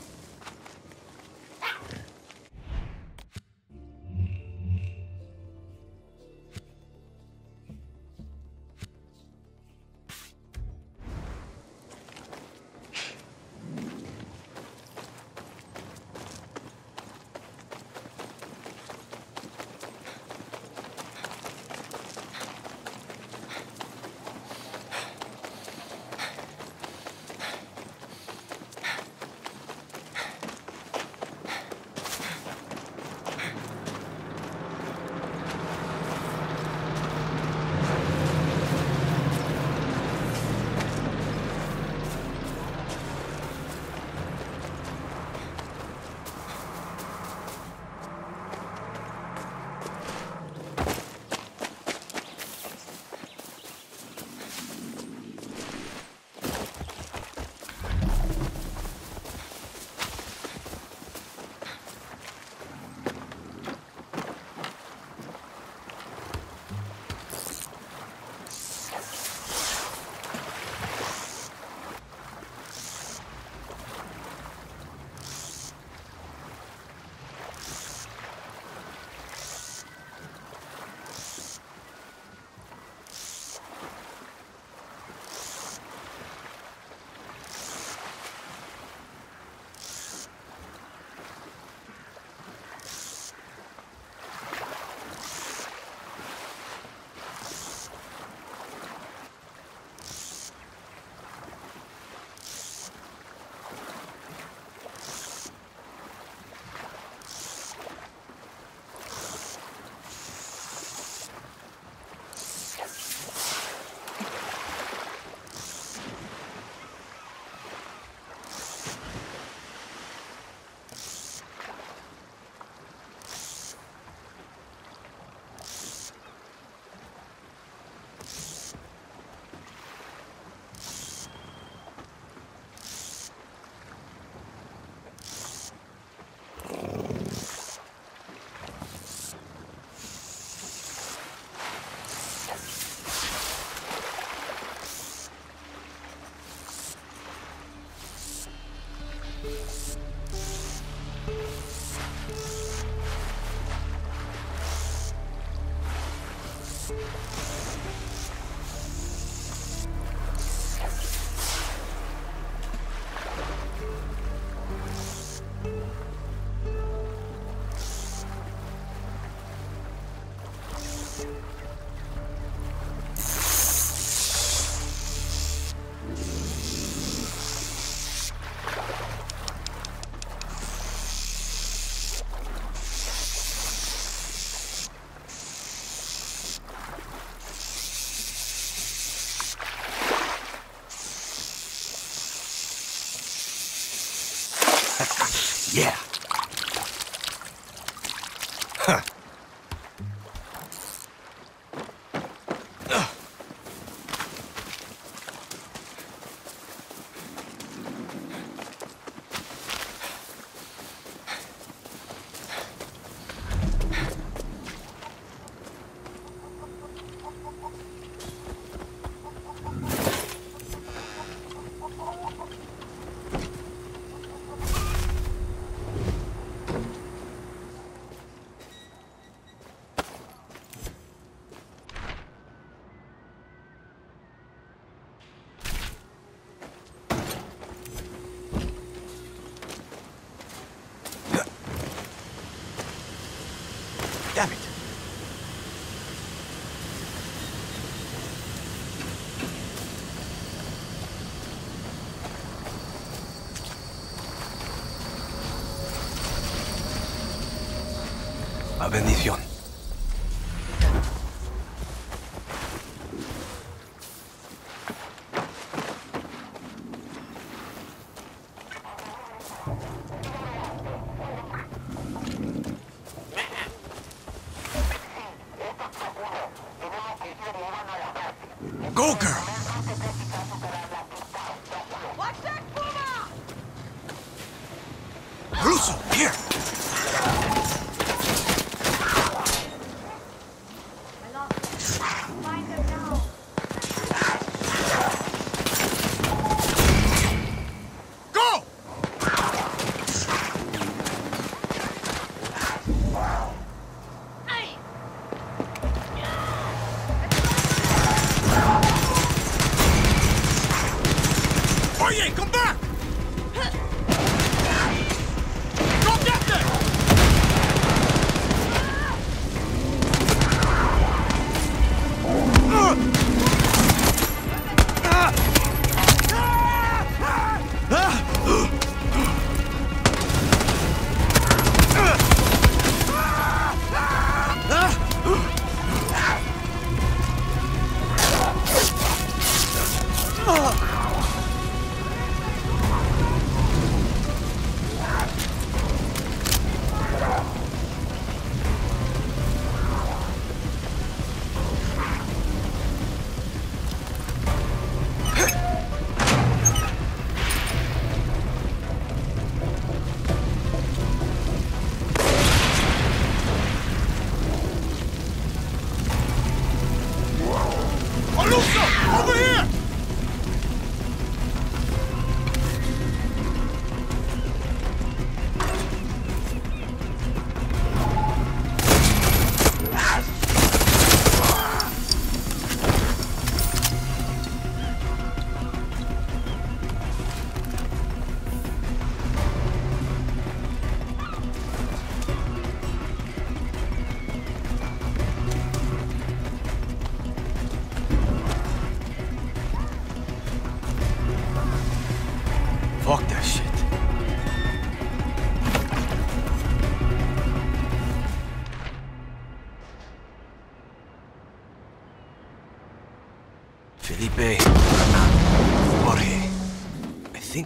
S2: Bendición.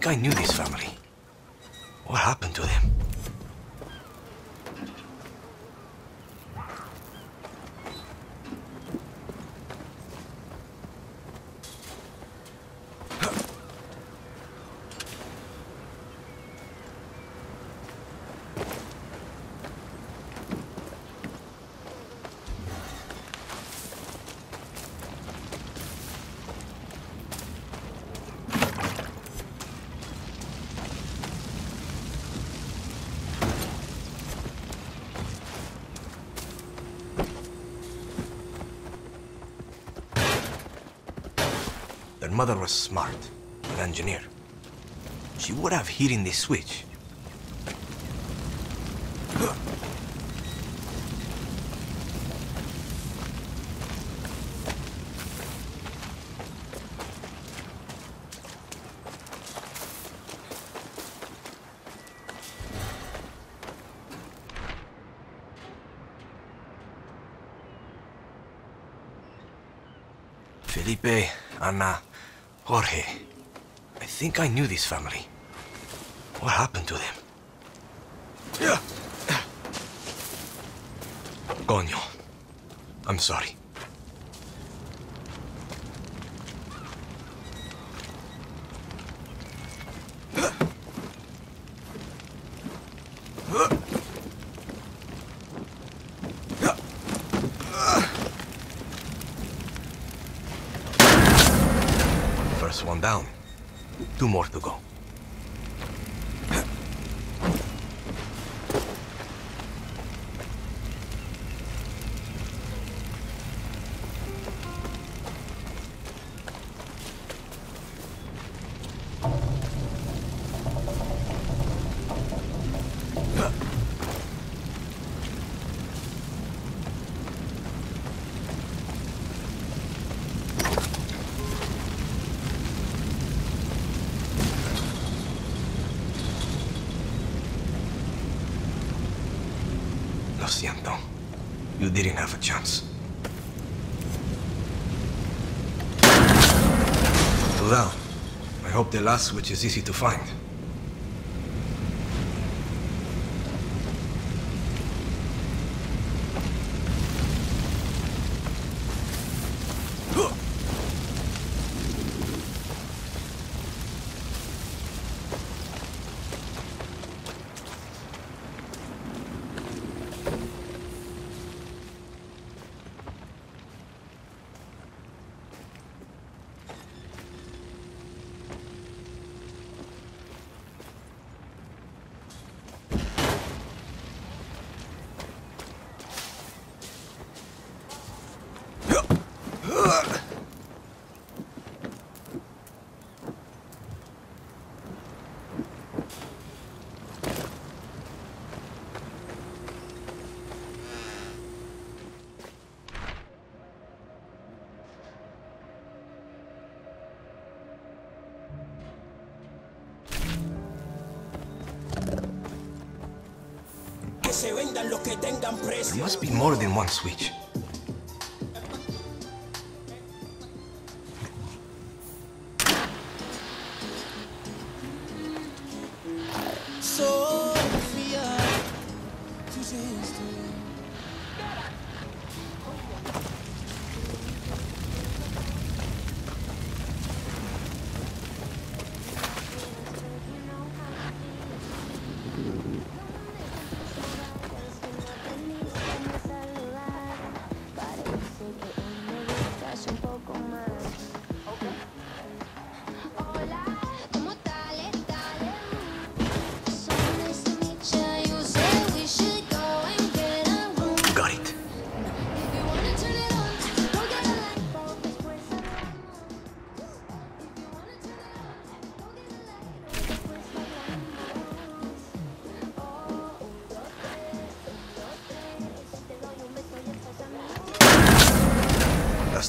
S2: I knew this family. What happened to them? Their mother was smart, an engineer. She would have hidden this switch. Jorge. I think I knew this family. What happened to them? Coño. I'm sorry. Last switch is easy to find. There must be more than one switch.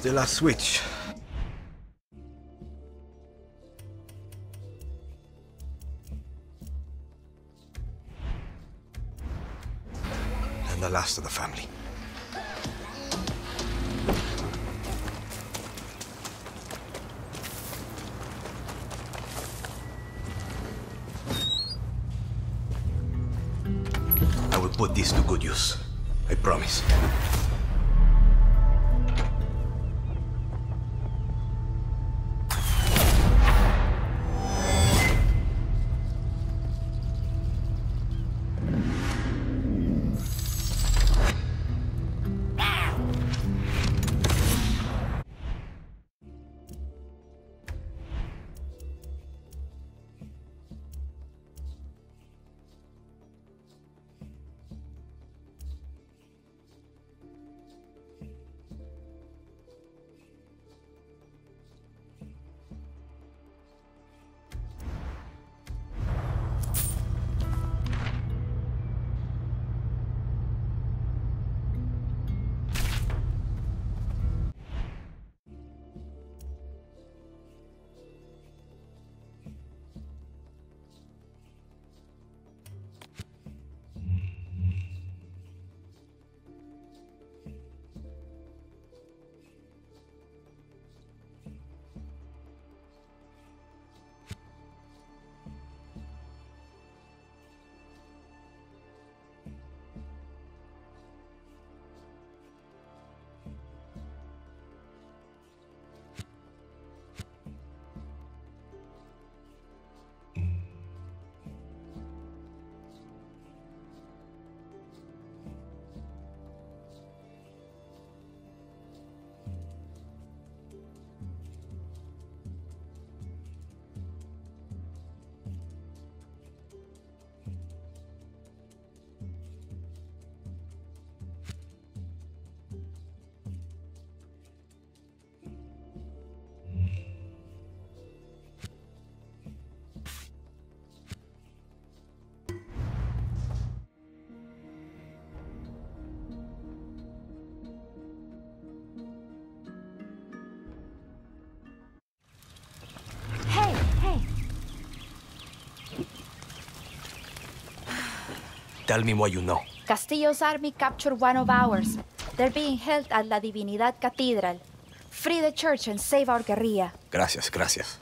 S2: the last switch. And the last of the family. I will put this to good use. I promise. Tell me what you know.
S5: Castillo's army captured one of ours. They're being held at La Divinidad Cathedral. Free the church and save our guerrilla.
S2: Gracias, gracias.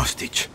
S2: Hostage.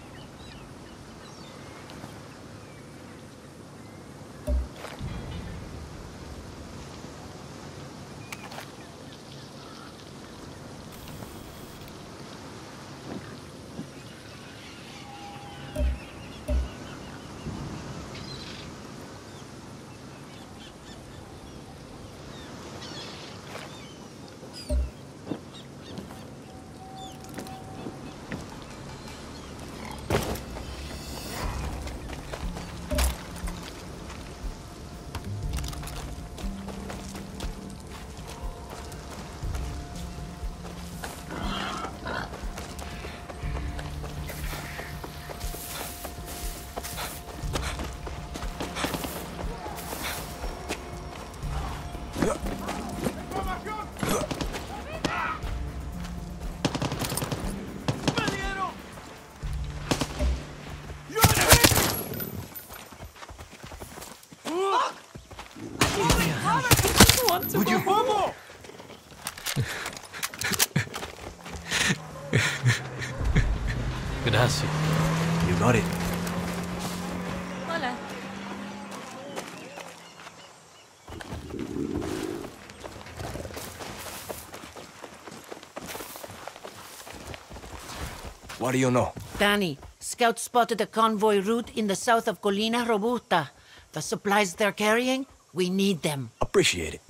S2: What do you know?
S24: Dani, scouts spotted a convoy route in the south of Colina Robusta. The supplies they're carrying, we need them.
S2: Appreciate it.